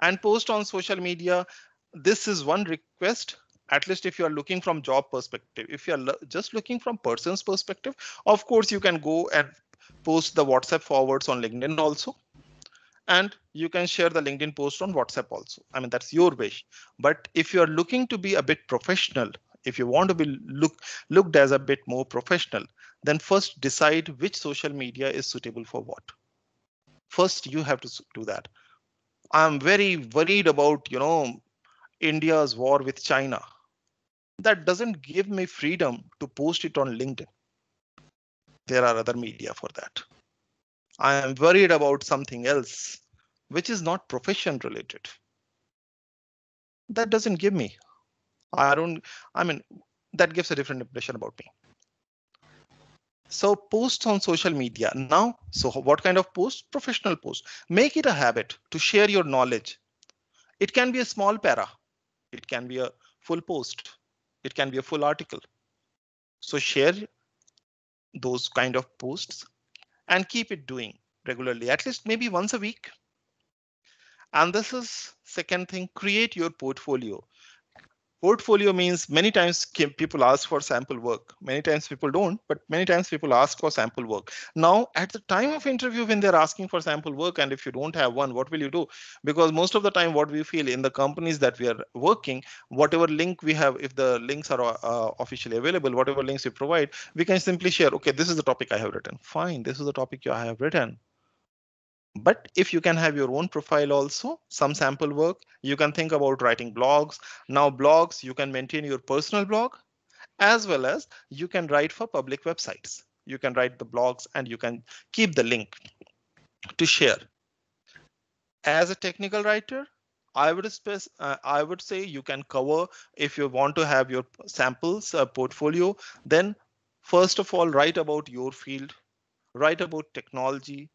and post on social media. This is one request at least if you are looking from job perspective if you are just looking from person's perspective of course you can go and post the whatsapp forwards on linkedin also and you can share the linkedin post on whatsapp also i mean that's your wish but if you are looking to be a bit professional if you want to be look, looked as a bit more professional, then first decide which social media is suitable for what. First, you have to do that. I'm very worried about, you know, India's war with China. That doesn't give me freedom to post it on LinkedIn. There are other media for that. I am worried about something else, which is not profession related. That doesn't give me I don't, I mean, that gives a different impression about me. So posts on social media now. So what kind of post? Professional post. Make it a habit to share your knowledge. It can be a small para. It can be a full post. It can be a full article. So share those kind of posts and keep it doing regularly, at least maybe once a week. And this is second thing, create your portfolio. Portfolio means many times people ask for sample work. Many times people don't, but many times people ask for sample work. Now, at the time of interview, when they're asking for sample work, and if you don't have one, what will you do? Because most of the time, what we feel in the companies that we are working, whatever link we have, if the links are uh, officially available, whatever links we provide, we can simply share, OK, this is the topic I have written. Fine, this is the topic I have written. But if you can have your own profile also, some sample work, you can think about writing blogs. Now blogs, you can maintain your personal blog as well as you can write for public websites. You can write the blogs and you can keep the link to share. As a technical writer, I would uh, I would say you can cover if you want to have your samples uh, portfolio, then first of all, write about your field, write about technology,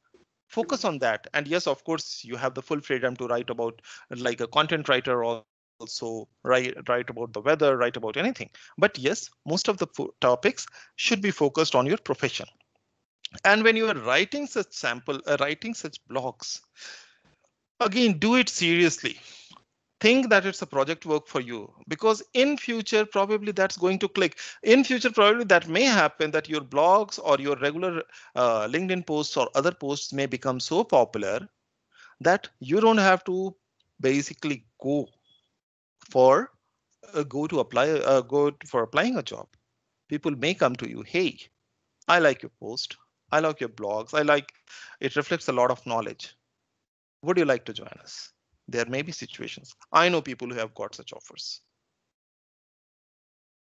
focus on that. And yes, of course, you have the full freedom to write about like a content writer or also write, write about the weather, write about anything. But yes, most of the topics should be focused on your profession. And when you are writing such sample, uh, writing such blogs, again, do it seriously think that it's a project work for you because in future probably that's going to click. In future probably that may happen that your blogs or your regular uh, linkedin posts or other posts may become so popular that you don't have to basically go for uh, go to apply uh, go for applying a job. People may come to you hey i like your post. I like your blogs. I like it reflects a lot of knowledge. Would you like to join us there may be situations. I know people who have got such offers.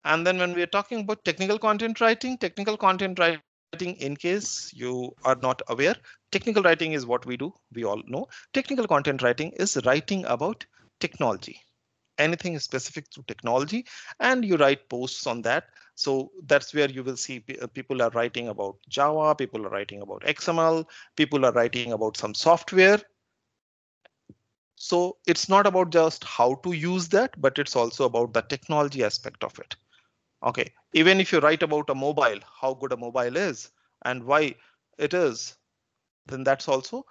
And then when we're talking about technical content writing, technical content writing, in case you are not aware, technical writing is what we do. We all know technical content writing is writing about technology, anything specific to technology, and you write posts on that. So that's where you will see uh, people are writing about Java, people are writing about XML, people are writing about some software. So it's not about just how to use that, but it's also about the technology aspect of it. OK, even if you write about a mobile, how good a mobile is and why it is, then that's also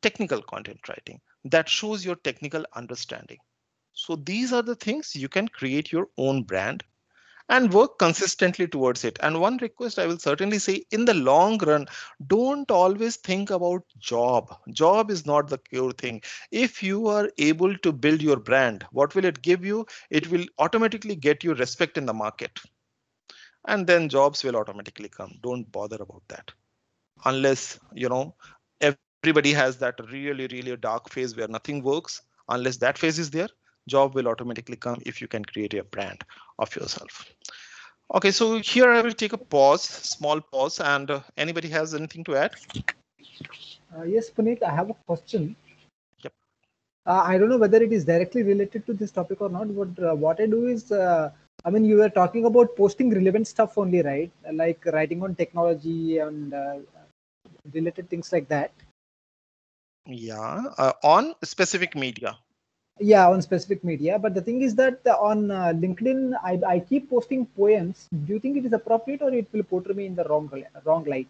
technical content writing that shows your technical understanding. So these are the things you can create your own brand and work consistently towards it. And one request I will certainly say in the long run, don't always think about job. Job is not the cure thing. If you are able to build your brand, what will it give you? It will automatically get you respect in the market. And then jobs will automatically come. Don't bother about that. Unless, you know, everybody has that really, really dark phase where nothing works. Unless that phase is there, job will automatically come if you can create a brand of yourself. OK, so here I will take a pause, small pause, and uh, anybody has anything to add? Uh, yes, Puneet, I have a question. Yep. Uh, I don't know whether it is directly related to this topic or not, but uh, what I do is, uh, I mean, you were talking about posting relevant stuff only, right? Like writing on technology and uh, related things like that. Yeah, on specific media yeah on specific media. But the thing is that on uh, linkedin I, I keep posting poems. Do you think it is appropriate or it will portray me in the wrong wrong light?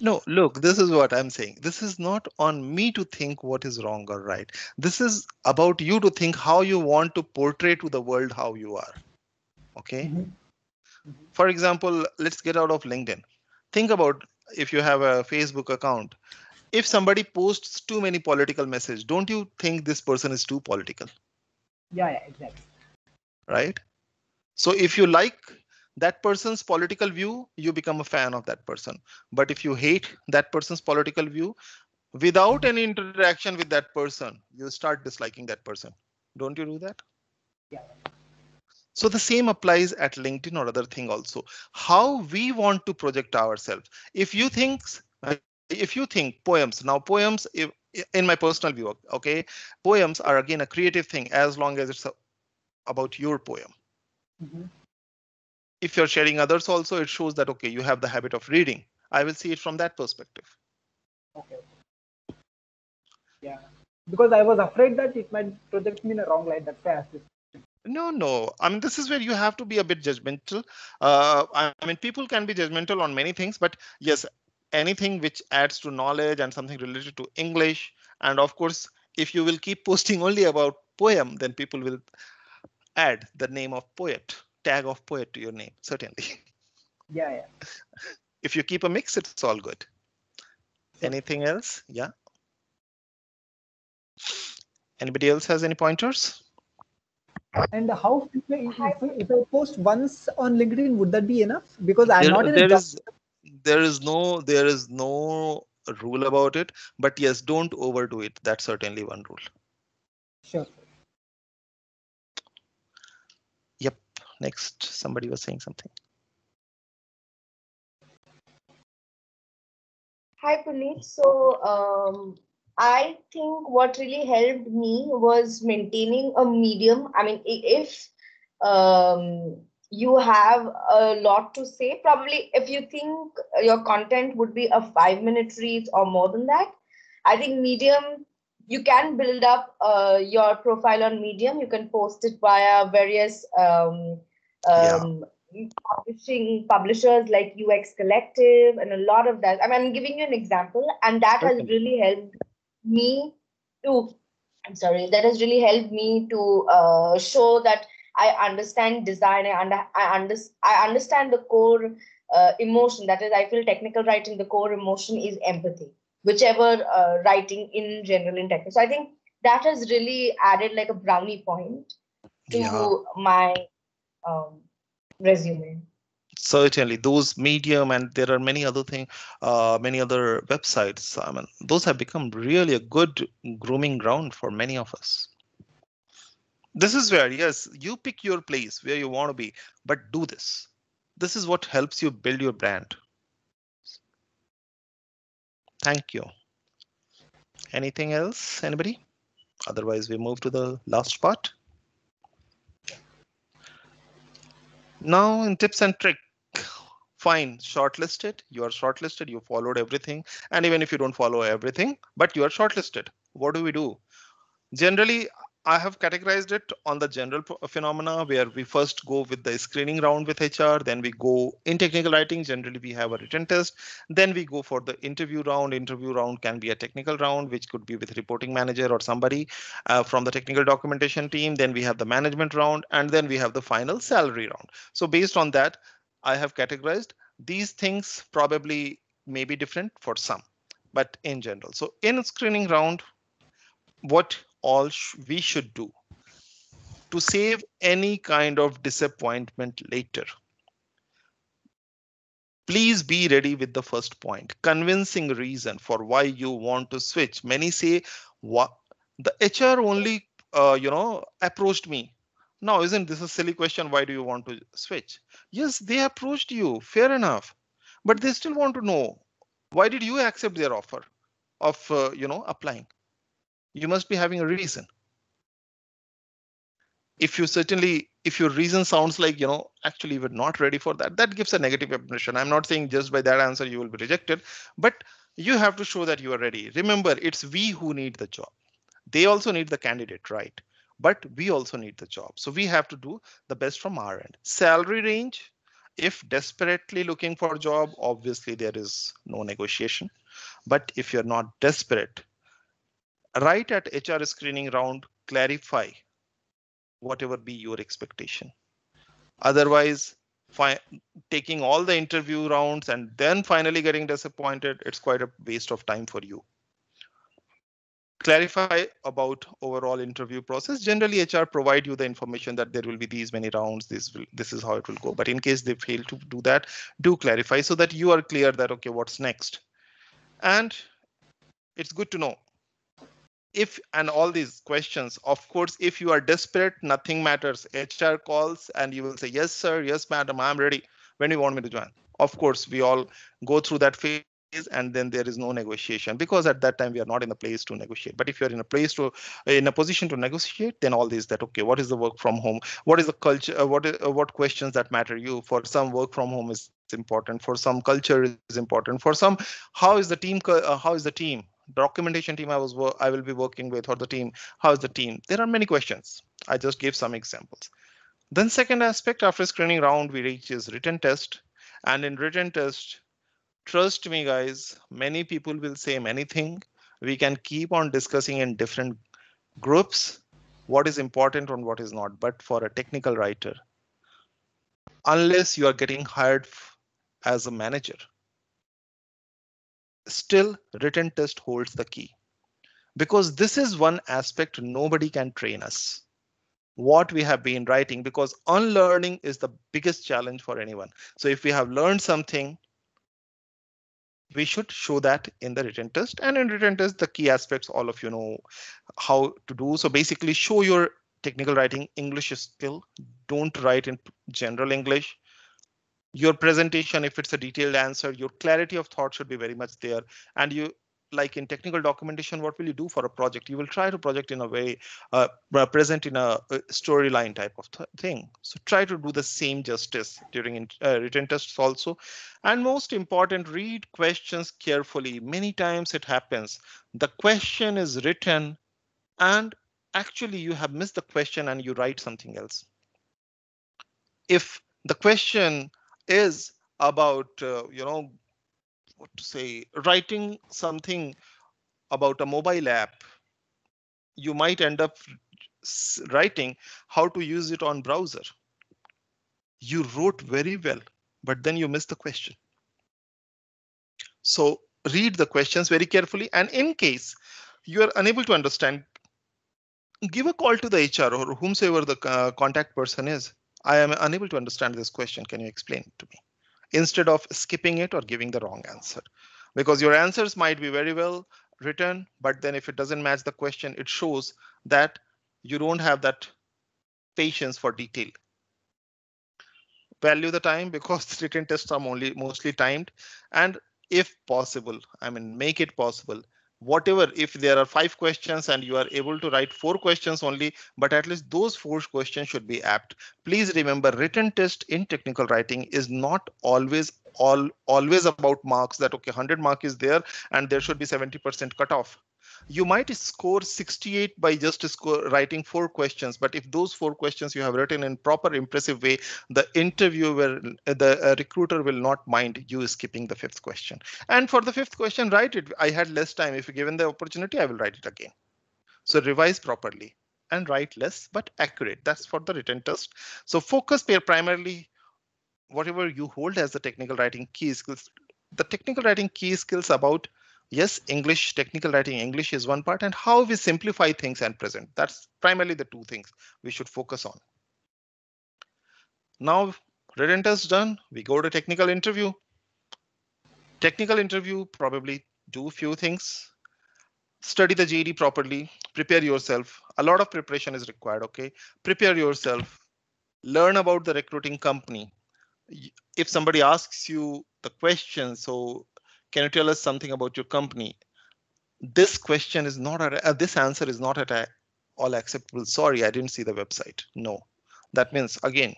No look this is what i'm saying. This is not on me to think what is wrong or right. This is about you to think how you want to portray to the world how you are. Okay? Mm -hmm. Mm -hmm. for example let's get out of linkedin. Think about if you have a facebook account if somebody posts too many political messages, don't you think this person is too political? Yeah, yeah, exactly. Right. So if you like that person's political view, you become a fan of that person. But if you hate that person's political view, without any interaction with that person, you start disliking that person. Don't you do that? Yeah. So the same applies at LinkedIn or other thing also. How we want to project ourselves. If you think if you think poems now poems if, in my personal view okay poems are again a creative thing as long as it's a, about your poem mm -hmm. if you're sharing others also it shows that okay you have the habit of reading i will see it from that perspective okay yeah because i was afraid that it might project me in a wrong light that's why i asked this no, no. I mean, this is where you have to be a bit judgmental. Uh, I mean, people can be judgmental on many things, but yes, anything which adds to knowledge and something related to English. And of course, if you will keep posting only about poem, then people will add the name of poet, tag of poet to your name, certainly. Yeah, yeah. If you keep a mix, it's all good. Anything else? Yeah. Anybody else has any pointers? And how if, if, I post once on LinkedIn, would that be enough? Because I'm there, not in there a is, there is no there is no rule about it but yes don't overdo it. That's certainly one rule. Sure. Yep. Next somebody was saying something. Hi puneet. So um, i think what really helped me was maintaining a medium. I mean if um, you have a lot to say. Probably, if you think your content would be a five minute read or more than that, I think Medium, you can build up uh, your profile on Medium. You can post it via various um, um, yeah. publishing publishers like UX Collective and a lot of that. I mean, I'm giving you an example, and that okay. has really helped me to. I'm sorry, that has really helped me to uh, show that I understand design. I, under, I, under, I understand the core uh, emotion. That is, I feel technical writing, the core emotion is empathy, whichever uh, writing in general in technical. So I think that has really added like a brownie point to yeah. my um, resume certainly those medium and there are many other thing uh, many other websites i mean those have become really a good grooming ground for many of us This is where, yes, you pick your place where you want to be, but do this. This is what helps you build your brand. Thank you. Anything else, anybody? Otherwise, we move to the last part. Now in tips and trick, fine, shortlisted, you are shortlisted, you followed everything. And even if you don't follow everything, but you are shortlisted, what do we do? Generally, I have categorized it on the general phenomena where we first go with the screening round with HR, then we go in technical writing. Generally, we have a written test. Then we go for the interview round. Interview round can be a technical round, which could be with reporting manager or somebody uh, from the technical documentation team. Then we have the management round, and then we have the final salary round. So based on that, I have categorized these things probably may be different for some, but in general. So in screening round, what all sh we should do to save any kind of disappointment later. Please be ready with the first point, convincing reason for why you want to switch. Many say, what the HR only, uh, you know, approached me. Now, isn't this a silly question? Why do you want to switch? Yes, they approached you, fair enough, but they still want to know why did you accept their offer of, uh, you know, applying? You must be having a reason. If you certainly, if your reason sounds like, you know, actually we're not ready for that, that gives a negative impression. I'm not saying just by that answer you will be rejected, but you have to show that you are ready. Remember, it's we who need the job. They also need the candidate, right? But we also need the job. So we have to do the best from our end. Salary range, if desperately looking for a job, obviously there is no negotiation. But if you're not desperate, right at HR screening round, clarify whatever be your expectation. Otherwise, taking all the interview rounds and then finally getting disappointed, it's quite a waste of time for you. Clarify about overall interview process. Generally, HR provide you the information that there will be these many rounds. This will, this is how it will go. But in case they fail to do that, do clarify so that you are clear that okay, what's next. And it's good to know if and all these questions of course if you are desperate nothing matters. Hr calls and you will say yes sir yes madam i'm ready when you want me to join. Of course we all go through that phase and then there is no negotiation because at that time we are not in a place to negotiate. But if you're in a place to in a position to negotiate then all these that okay what is the work from home? What is the culture uh, what uh, what questions that matter you? For some work from home is important. For some culture is important. For some how is the team uh, how is the team documentation team I was I will be working with or the team, how's the team? There are many questions. I just gave some examples. Then second aspect after screening round we reach is written test. And in written test, trust me guys, many people will say many things. We can keep on discussing in different groups what is important and what is not. But for a technical writer, unless you are getting hired as a manager, still written test holds the key because this is one aspect nobody can train us what we have been writing because unlearning is the biggest challenge for anyone. So if we have learned something, we should show that in the written test and in written test, the key aspects, all of you know how to do. So basically show your technical writing English skill. Don't write in general English your presentation, if it's a detailed answer, your clarity of thought should be very much there. And you like in technical documentation, what will you do for a project? You will try to project in a way, uh, present in a, a storyline type of th thing. So try to do the same justice during in, uh, written tests also. And most important, read questions carefully. Many times it happens. The question is written and actually you have missed the question and you write something else. If the question is about, uh, you know, what to say, writing something about a mobile app, you might end up writing how to use it on browser. You wrote very well, but then you missed the question. So read the questions very carefully. And in case you are unable to understand, give a call to the HR or whomsoever the uh, contact person is I am unable to understand this question. Can you explain it to me? Instead of skipping it or giving the wrong answer. Because your answers might be very well written, but then if it doesn't match the question, it shows that you don't have that patience for detail. Value the time because written tests are only mostly timed and if possible, I mean, make it possible whatever if there are five questions and you are able to write four questions only but at least those four questions should be apt. Please remember written test in technical writing is not always all always about marks that okay 100 mark is there and there should be 70 percent cutoff you might score 68 by just score, writing four questions. But if those four questions you have written in proper impressive way, the interviewer, the uh, recruiter will not mind you skipping the fifth question. And for the fifth question, write it. I had less time. If given the opportunity, I will write it again. So revise properly and write less but accurate. That's for the written test. So focus primarily whatever you hold as the technical writing key skills. The technical writing key skills about yes, English, technical writing English is one part and how we simplify things and present. That's primarily the two things we should focus on. Now, written test done, we go to technical interview. Technical interview, probably do a few things. Study the JD properly, prepare yourself. A lot of preparation is required, okay? Prepare yourself, learn about the recruiting company. If somebody asks you the question, so can you tell us something about your company? This question is not, uh, this answer is not at all acceptable. Sorry, I didn't see the website. No, that means again,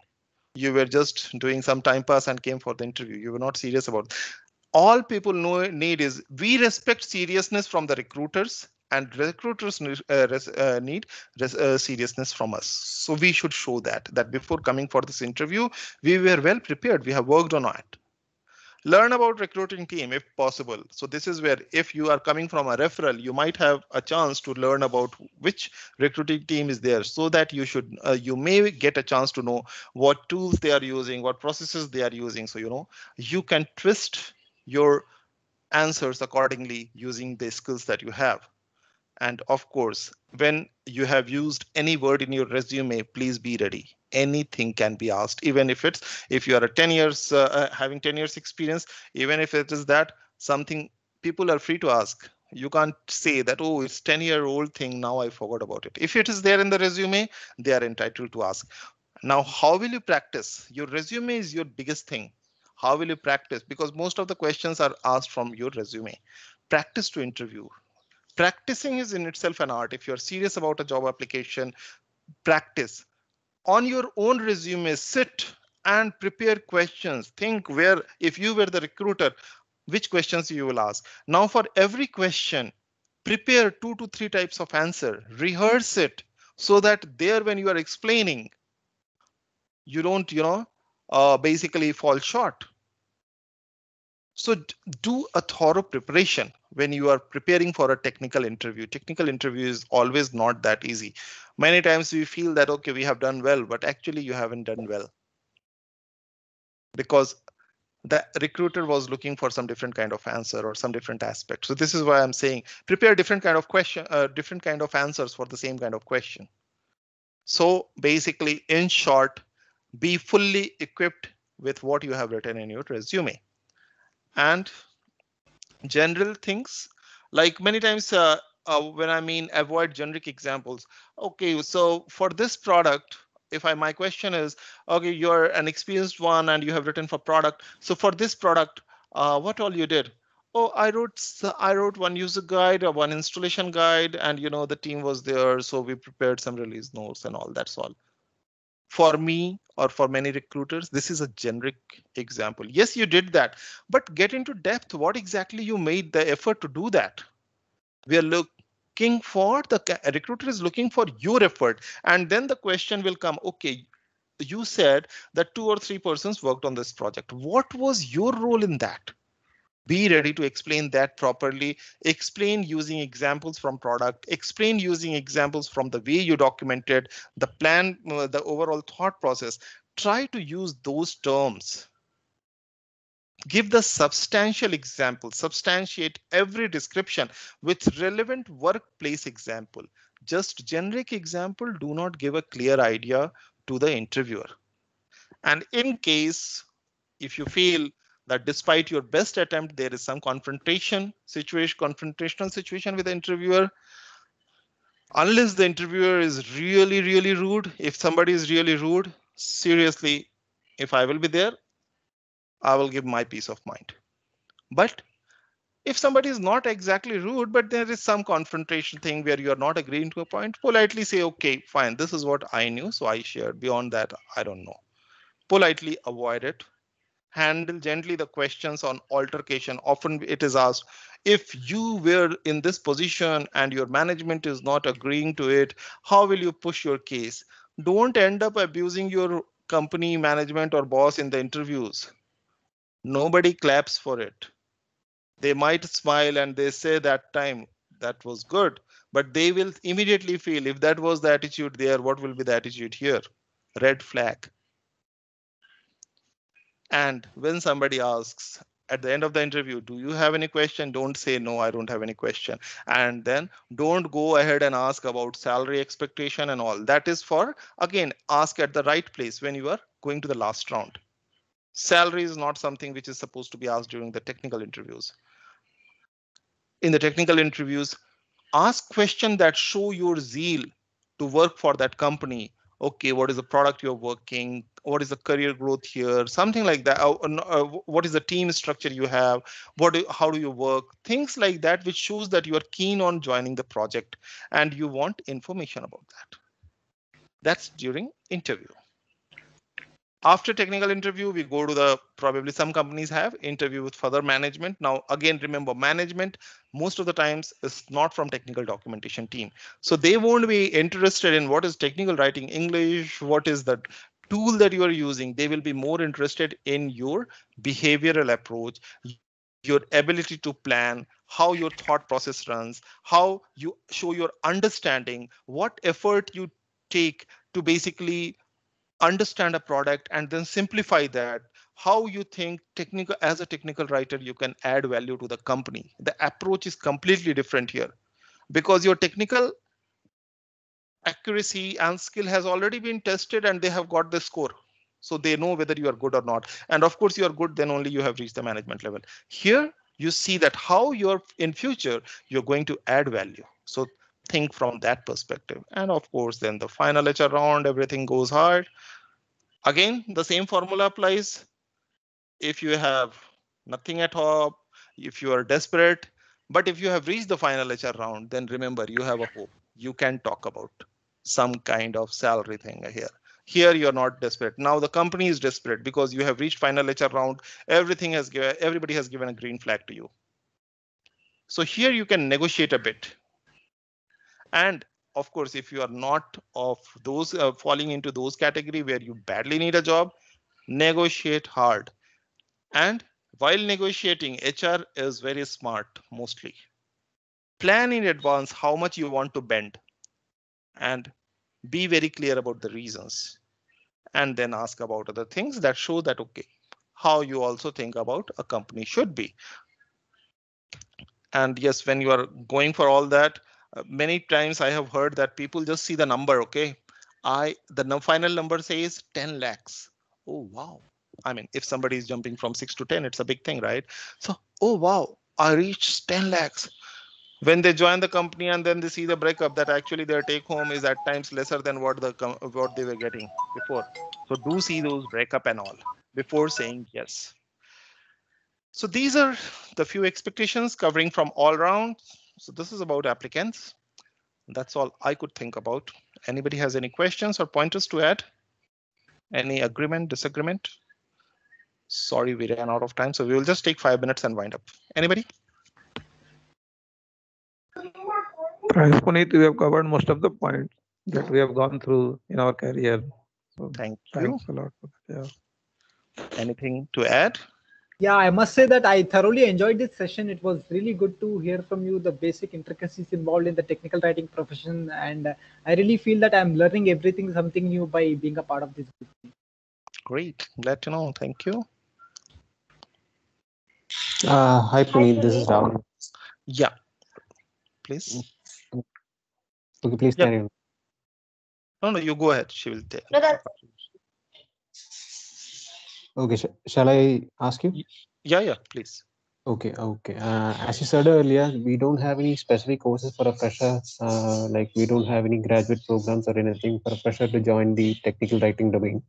you were just doing some time pass and came for the interview. You were not serious about. All people know need is we respect seriousness from the recruiters and recruiters uh, uh, need uh, seriousness from us. So we should show that that before coming for this interview, we were well prepared. We have worked on it learn about recruiting team if possible. So this is where if you are coming from a referral you might have a chance to learn about which recruiting team is there so that you should uh, you may get a chance to know what tools they are using what processes they are using. So you know you can twist your answers accordingly using the skills that you have and of course when you have used any word in your resume please be ready. Anything can be asked even if it's if you are a 10 years uh, uh, having 10 years experience even if it is that something people are free to ask. You can't say that oh it's 10 year old thing now i forgot about it. If it is there in the resume they are entitled to ask. Now how will you practice? Your resume is your biggest thing. How will you practice? Because most of the questions are asked from your resume. Practice to interview practicing is in itself an art if you're serious about a job application practice on your own resume, sit and prepare questions. Think where, if you were the recruiter, which questions you will ask. Now for every question, prepare two to three types of answer, rehearse it so that there when you are explaining, you don't, you know, uh, basically fall short. So do a thorough preparation when you are preparing for a technical interview. Technical interview is always not that easy. Many times we feel that, OK, we have done well, but actually you haven't done well. Because the recruiter was looking for some different kind of answer or some different aspect. So this is why I'm saying prepare different kind of question, uh, different kind of answers for the same kind of question. So basically, in short, be fully equipped with what you have written in your resume and general things like many times uh, uh, when I mean avoid generic examples. OK, so for this product, if I my question is, OK, you're an experienced one and you have written for product. So for this product, uh, what all you did? Oh, I wrote I wrote one user guide or one installation guide, and you know the team was there, so we prepared some release notes and all. That's all for me or for many recruiters, this is a generic example. Yes, you did that, but get into depth. What exactly you made the effort to do that? We are looking for the recruiter is looking for your effort. And then the question will come, OK, you said that two or three persons worked on this project. What was your role in that? Be ready to explain that properly. Explain using examples from product. Explain using examples from the way you documented the plan uh, the overall thought process. Try to use those terms. Give the substantial example. Substantiate every description with relevant workplace example. Just generic example do not give a clear idea to the interviewer. And in case if you feel that despite your best attempt, there is some confrontation situation, confrontational situation with the interviewer. unless the interviewer is really, really rude, if somebody is really rude, seriously, if I will be there, I will give my peace of mind. But if somebody is not exactly rude, but there is some confrontation thing where you're not agreeing to a point, politely say, OK, fine, this is what I knew, so I shared. Beyond that, I don't know. Politely avoid it. Handle gently the questions on altercation. Often it is asked, if you were in this position and your management is not agreeing to it, how will you push your case? Don't end up abusing your company management or boss in the interviews. Nobody claps for it. They might smile and they say that time that was good, but they will immediately feel if that was the attitude there, what will be the attitude here? Red flag. And when somebody asks, at the end of the interview, do you have any question? Don't say no, I don't have any question. And then don't go ahead and ask about salary expectation and all. That is for, again, ask at the right place when you are going to the last round. Salary is not something which is supposed to be asked during the technical interviews. In the technical interviews, ask questions that show your zeal to work for that company okay, what is the product you're working? What is the career growth here? Something like that. Uh, what is the team structure you have? What? Do, how do you work? Things like that, which shows that you are keen on joining the project and you want information about that. That's during interview. After technical interview, we go to the probably some companies have interview with further management. Now, again, remember management most of the times is not from technical documentation team. So they won't be interested in what is technical writing English, what is the tool that you are using. They will be more interested in your behavioral approach, your ability to plan, how your thought process runs, how you show your understanding, what effort you take to basically understand a product and then simplify that how you think technical as a technical writer you can add value to the company the approach is completely different here because your technical accuracy and skill has already been tested and they have got the score so they know whether you are good or not and of course you are good then only you have reached the management level here you see that how you're in future you're going to add value so think from that perspective. And of course, then the final HR round, everything goes hard. Again, the same formula applies. If you have nothing at all, if you are desperate, but if you have reached the final HR round, then remember you have a hope. You can talk about some kind of salary thing here. Here you're not desperate. Now the company is desperate because you have reached final HR round. Everything has given, everybody has given a green flag to you. So here you can negotiate a bit and of course, if you are not of those uh, falling into those category where you badly need a job, negotiate hard. And while negotiating, HR is very smart mostly. Plan in advance how much you want to bend and be very clear about the reasons and then ask about other things that show that okay how you also think about a company should be and yes when you are going for all that uh, many times I have heard that people just see the number. OK, I the final number says 10 lakhs. Oh, wow. I mean, if somebody is jumping from six to 10, it's a big thing, right? So, oh, wow, I reached 10 lakhs. When they join the company and then they see the breakup that actually their take home is at times lesser than what the what they were getting before. So do see those breakup and all before saying yes. So these are the few expectations covering from all round so this is about applicants. That's all I could think about. Anybody has any questions or pointers to add? Any agreement, disagreement? Sorry, we ran out of time, so we will just take five minutes and wind up. Anybody? Thanks, Puneet. We have covered most of the points that we have gone through in our career. So Thank you. Thanks a lot. Yeah. Anything to add? yeah i must say that i thoroughly enjoyed this session it was really good to hear from you the basic intricacies involved in the technical writing profession and i really feel that i'm learning everything something new by being a part of this group. great glad to know thank you uh, hi Puneet, this is Rahul. Yeah, please. Okay, please yeah. carry on. No, no, you go ahead. She will take. No, that's Okay, sh shall I ask you? Yeah, yeah, please. Okay, okay. Uh, as you said earlier, we don't have any specific courses for a fresher. Uh, like we don't have any graduate programs or anything for a fresher to join the technical writing domain.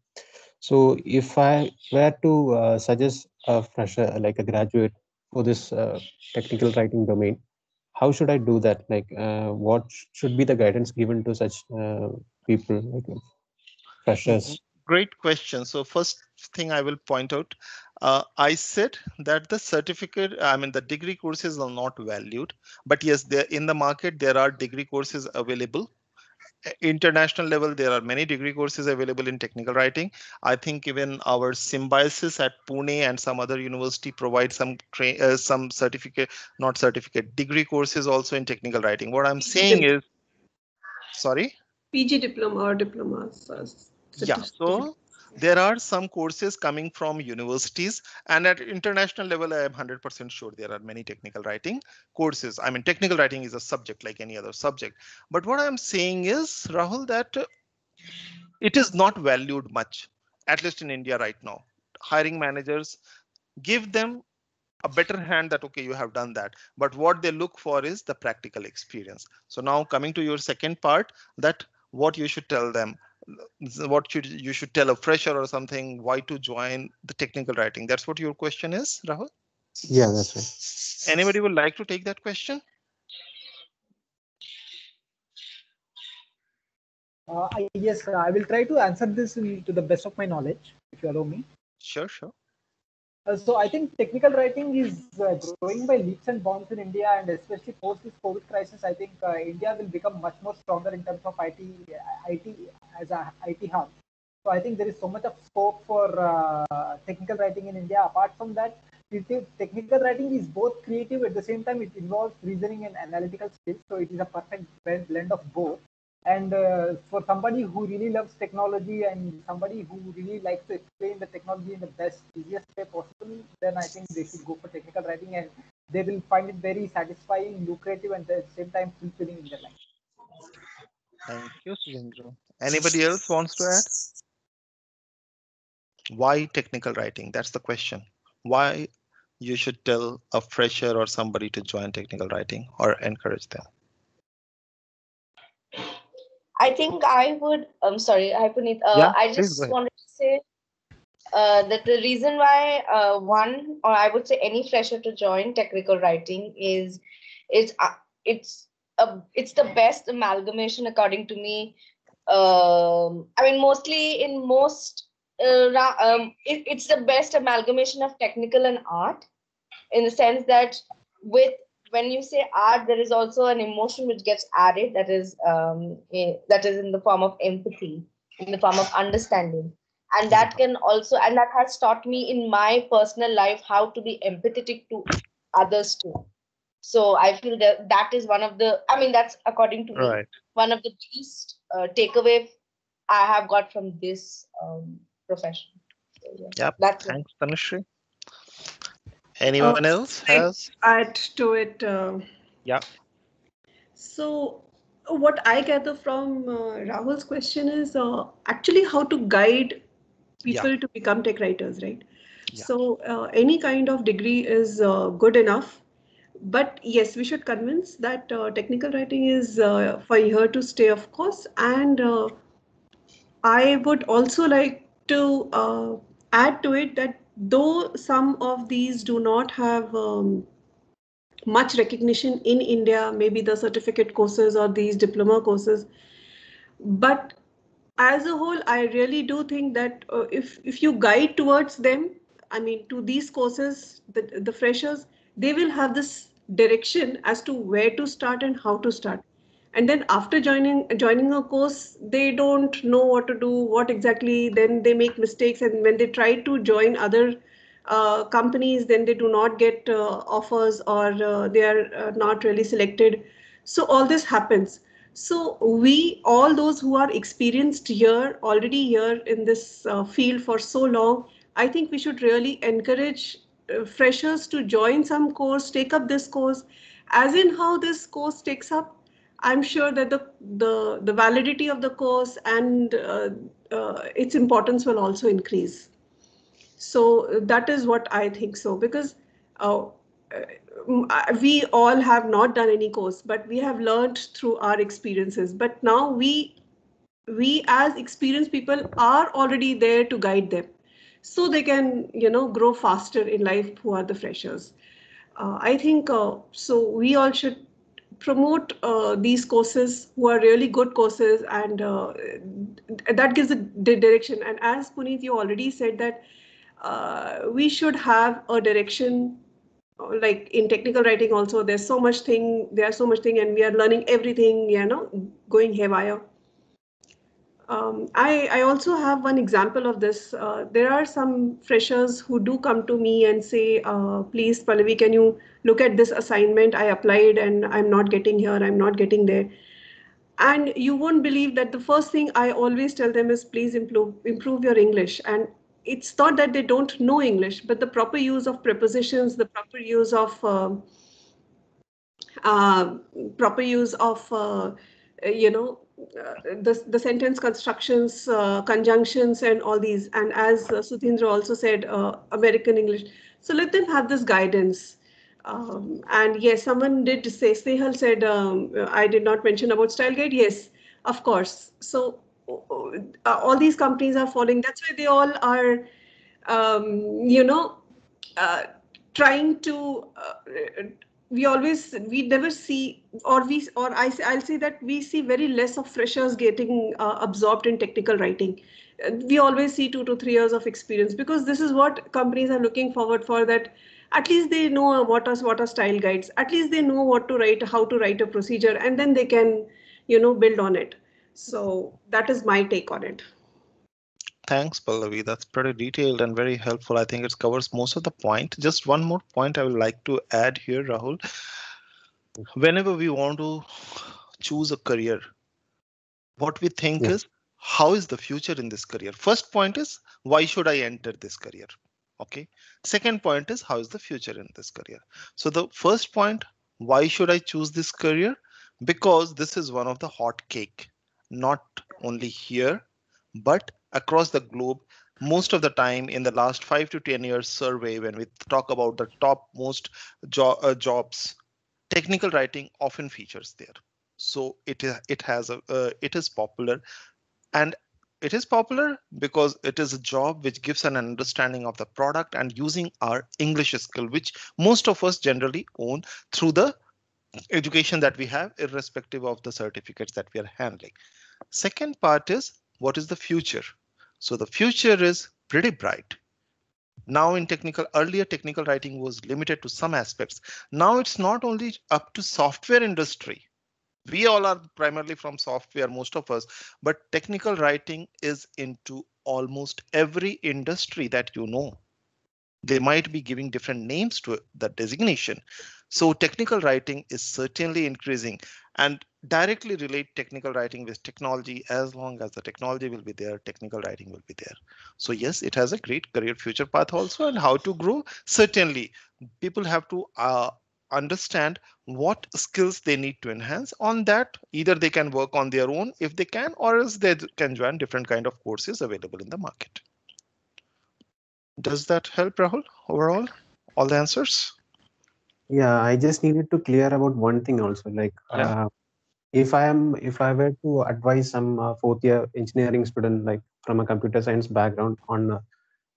So if I were to uh, suggest a fresher, like a graduate for this uh, technical writing domain, how should I do that? Like uh, what should be the guidance given to such uh, people, like freshers? Great question. So first thing I will point out, uh, I said that the certificate, I mean, the degree courses are not valued, but yes, there in the market, there are degree courses available. International level, there are many degree courses available in technical writing. I think even our symbiosis at Pune and some other university provide some uh, some certificate, not certificate, degree courses also in technical writing. What I'm saying is, sorry. PG diploma or diplomas. uh, Yeah, so there are some courses coming from universities and at international level, I am 100% sure there are many technical writing courses. I mean, technical writing is a subject like any other subject. But what I'm saying is, Rahul, that it is not valued much, at least in India right now. Hiring managers give them a better hand that okay you have done that but what they look for is the practical experience so now coming to your second part that what you should tell them what should you should tell a fresher or something. Why to join the technical writing? That's what your question is rahul? Yeah, that's right. anybody would like to take that question? Uh, I, yes, I will try to answer this in, to the best of my knowledge, if you allow me. sure sure Uh, so I think technical writing is uh, growing by leaps and bounds in India, and especially post this COVID crisis, I think uh, India will become much more stronger in terms of IT, IT as a IT hub. So I think there is so much of scope for uh, technical writing in India. Apart from that, technical writing is both creative at the same time. It involves reasoning and analytical skills, so it is a perfect blend blend of both. And uh, for somebody who really loves technology and somebody who really likes to explain the technology in the best, easiest way possible, then I think they should go for technical writing and they will find it very satisfying, lucrative, and at the same time fulfilling in their life. thank you Sudhindra. anybody else wants to add why technical writing that's the question why you should tell a fresher or somebody to join technical writing or encourage them I think I would. I'm sorry, hi Puneet. Uh, Yeah, I just wanted to say uh, that the reason why uh, one, or I would say any fresher to join technical writing is, it's uh, it's a, it's the best amalgamation according to me. Um, I mean, mostly in most, uh, um, it, it's the best amalgamation of technical and art, in the sense that with when you say art, there is also an emotion which gets added that is um, eh, that is in the form of empathy, in the form of understanding, and that can also and that has taught me in my personal life how to be empathetic to others too. So I feel that that is one of the. I mean, that's according to me one of the biggest uh, takeaway I have got from this um, profession. So, yeah, Yep. that's. Thanks, Tanushree. Anyone else has? add to it. Uh, Yeah. So, what I gather from uh, Rahul's question is uh, actually how to guide people to become tech writers, right? Yeah. So, uh, any kind of degree is uh, good enough. But yes, we should convince that uh, technical writing is uh, for here to stay, of course. And uh, I would also like to uh, add to it that though some of these do not have um, much recognition in India, maybe the certificate courses or these diploma courses, but as a whole, I really do think that uh, if if you guide towards them, I mean, to these courses, the the freshers, they will have this direction as to where to start and how to start and then after joining joining a course they don't know what to do what exactly then they make mistakes. And when they try to join other uh, companies then they do not get uh, offers or uh, they are uh, not really selected. So all this happens. So we all those who are experienced here already here in this uh, field for so long i think we should really encourage uh, freshers to join some course take up this course. As in how this course takes up I'm sure that the the the validity of the course and uh, uh, its importance will also increase. So uh, that is what I think so because uh, uh, we all have not done any course, but we have learned through our experiences. But now we, we as experienced people are already there to guide them, so they can, you know, grow faster in life. Who are the freshers? Uh, I think so. We all should promote uh, these courses who are really good courses and uh, that gives a direction. And as Puneet you already said that uh, we should have a direction like in technical writing also there's so much thing there's so much thing and we are learning everything you know going haywire um, I, I also have one example of this. Uh, there are some freshers who do come to me and say, uh, please, Pallavi, can you look at this assignment? I applied and I'm not getting here, I'm not getting there. And you won't believe that the first thing I always tell them is, please improve, improve your English. And it's not that they don't know English, but the proper use of prepositions, the proper use of uh, uh, proper use of uh, you know the the sentence constructions, uh, conjunctions, and all these. And as uh, Sudhindra also said, uh, American English. So let them have this guidance. Um, and yes, someone did say, Snehal said, um, I did not mention about style guide. Yes, of course. So uh, all these companies are following. That's why they all are, um, you know, uh, trying to. Uh, we always we never see or we or I I'll say that we see very less of freshers getting uh, absorbed in technical writing. We always see two to three years of experience because this is what companies are looking forward for. That at least they know what are what are style guides. At least they know what to write, how to write a procedure, and then they can, you know, build on it. So that is my take on it. Thanks, Pallavi. That's pretty detailed and very helpful. I think it covers most of the point. Just one more point I would like to add here, Rahul. Whenever we want to choose a career, what we think is, how is the future in this career? First point is, why should I enter this career? Okay. Second point is, how is the future in this career? So the first point, why should I choose this career? Because this is one of the hot cake not only here, but across the globe. Most of the time in the last five to 10 years survey, when we talk about the top most jo uh, jobs, technical writing often features there. So it it has a uh, it is popular and it is popular because it is a job which gives an understanding of the product and using our English skill, which most of us generally own through the education that we have, irrespective of the certificates that we are handling. Second part is what is the future? So the future is pretty bright. Now in technical, earlier technical writing was limited to some aspects. Now it's not only up to software industry. We all are primarily from software, most of us, but technical writing is into almost every industry that you know. They might be giving different names to the designation. So technical writing is certainly increasing and directly relate technical writing with technology as long as the technology will be there technical writing will be there. So yes it has a great career future path also and how to grow. Certainly people have to uh, understand what skills they need to enhance. On that either they can work on their own if they can or else they can join different kind of courses available in the market. Does that help rahul overall? All the answers? Yeah i just needed to clear about one thing also like yeah. uh, if i am if i were to advise some uh, fourth year engineering student like from a computer science background on uh,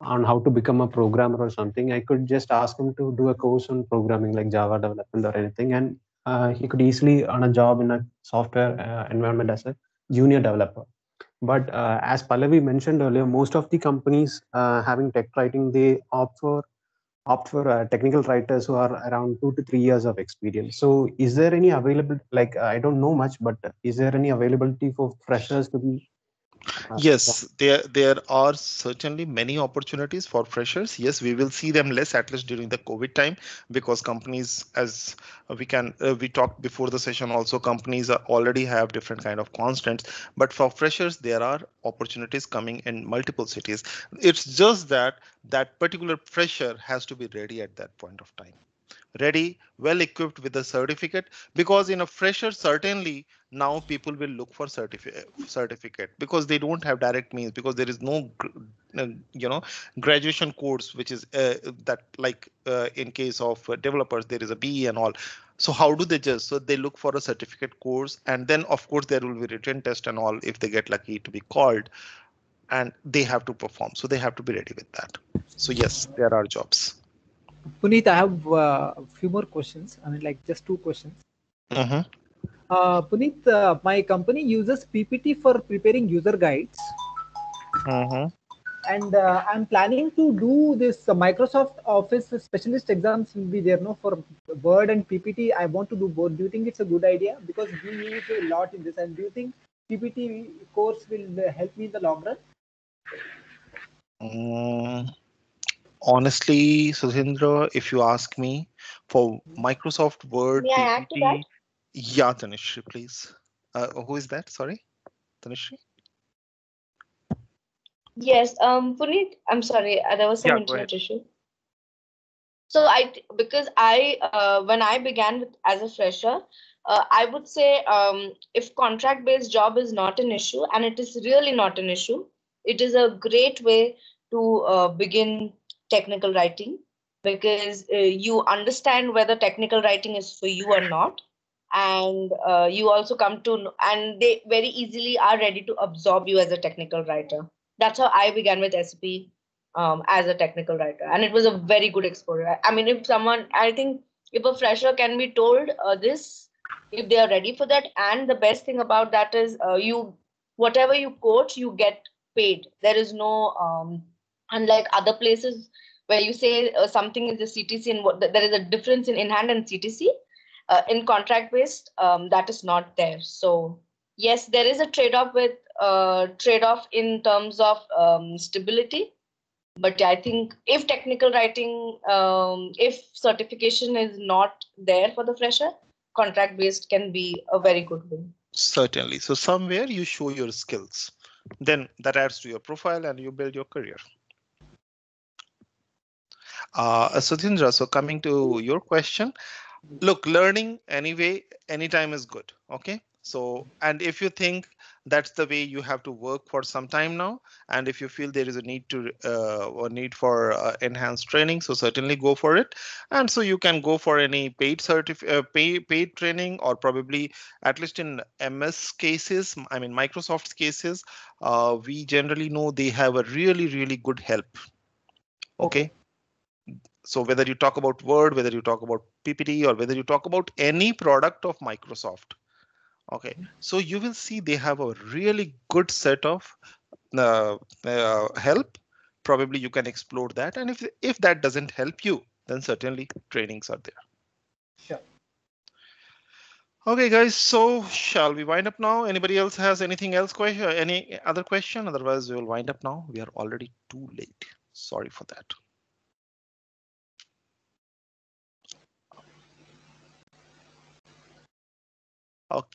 on how to become a programmer or something i could just ask him to do a course on programming like java development or anything. And uh, he could easily earn a job in a software uh, environment as a junior developer. But uh, as pallavi mentioned earlier most of the companies uh, having tech writing they opt for opt for uh, technical writers who are around two to three years of experience. So is there any available, like, I don't know much, but is there any availability for freshers to be uh, yes there there are certainly many opportunities for freshers. Yes we will see them less at least during the covid time because companies as we can uh, we talked before the session also companies are already have different kind of constants but for freshers there are opportunities coming in multiple cities. It's just that that particular fresher has to be ready at that point of time ready, well equipped with a certificate because in a fresher, certainly now people will look for certificate certificate because they don't have direct means because there is no uh, you know graduation course which is uh, that like uh, in case of uh, developers there is a BE and all. So how do they just so they look for a certificate course and then of course there will be written test and all if they get lucky to be called and they have to perform. So they have to be ready with that. So yes there are jobs Puneet, I have uh, a few more questions. I mean, like just two questions. Mhm. Uh, Puneet, uh, my company uses PPT for preparing user guides, Mhm. and uh, I'm planning to do this uh, Microsoft Office specialist exams will be there, no, for Word and PPT. I want to do both. Do you think it's a good idea? Because we use a lot in this, and do you think PPT course will uh, help me in the long run? Mm, honestly, Sudhindra, if you ask me for Microsoft Word, May I add to PPT, yeah, Tanishri, please. Uh, who is that? Sorry, Tanishri. Yes, um, Puneet, I'm sorry, uh, there was some Yeah, internet issue. So I, because I, uh, when I began with, as a fresher, uh, I would say um, if contract-based job is not an issue, and it is really not an issue, it is a great way to uh, begin technical writing because uh, you understand whether technical writing is for you or not. And uh, you also come to and they very easily are ready to absorb you as a technical writer. That's how i began with sp um, as a technical writer. And it was a very good exposure. I mean if someone i think if a fresher can be told uh, this if they are ready for that and the best thing about that is uh, you whatever you quote you get paid. There is no um, unlike other places where you say uh, something is a ctc and what there is a difference in in hand and ctc uh, in contract based um, that is not there so yes there is a trade off with uh, trade off in terms of um, stability but i think if technical writing um, if certification is not there for the fresher contract based can be a very good one Certainly. So somewhere you show your skills, then that adds to your profile and you build your career. Uh, Sudhindra, so coming to your question, look, learning anyway, anytime is good. Okay. So, and if you think that's the way you have to work for some time now, and if you feel there is a need to uh, need for uh, enhanced training, so certainly go for it. And so you can go for any paid certif- uh, pay, paid training or probably at least in MS cases, I mean Microsoft's cases, uh, we generally know they have a really really good help. Okay. So whether you talk about Word, whether you talk about PPT, or whether you talk about any product of Microsoft, okay, so you will see they have a really good set of uh, uh, help. Probably you can explore that, and if if that doesn't help you, then certainly trainings are there. Sure. Okay, guys. So shall we wind up now? Anybody else has anything else question? Any other question? Otherwise, we will wind up now. We are already too late. Sorry for that. Okay.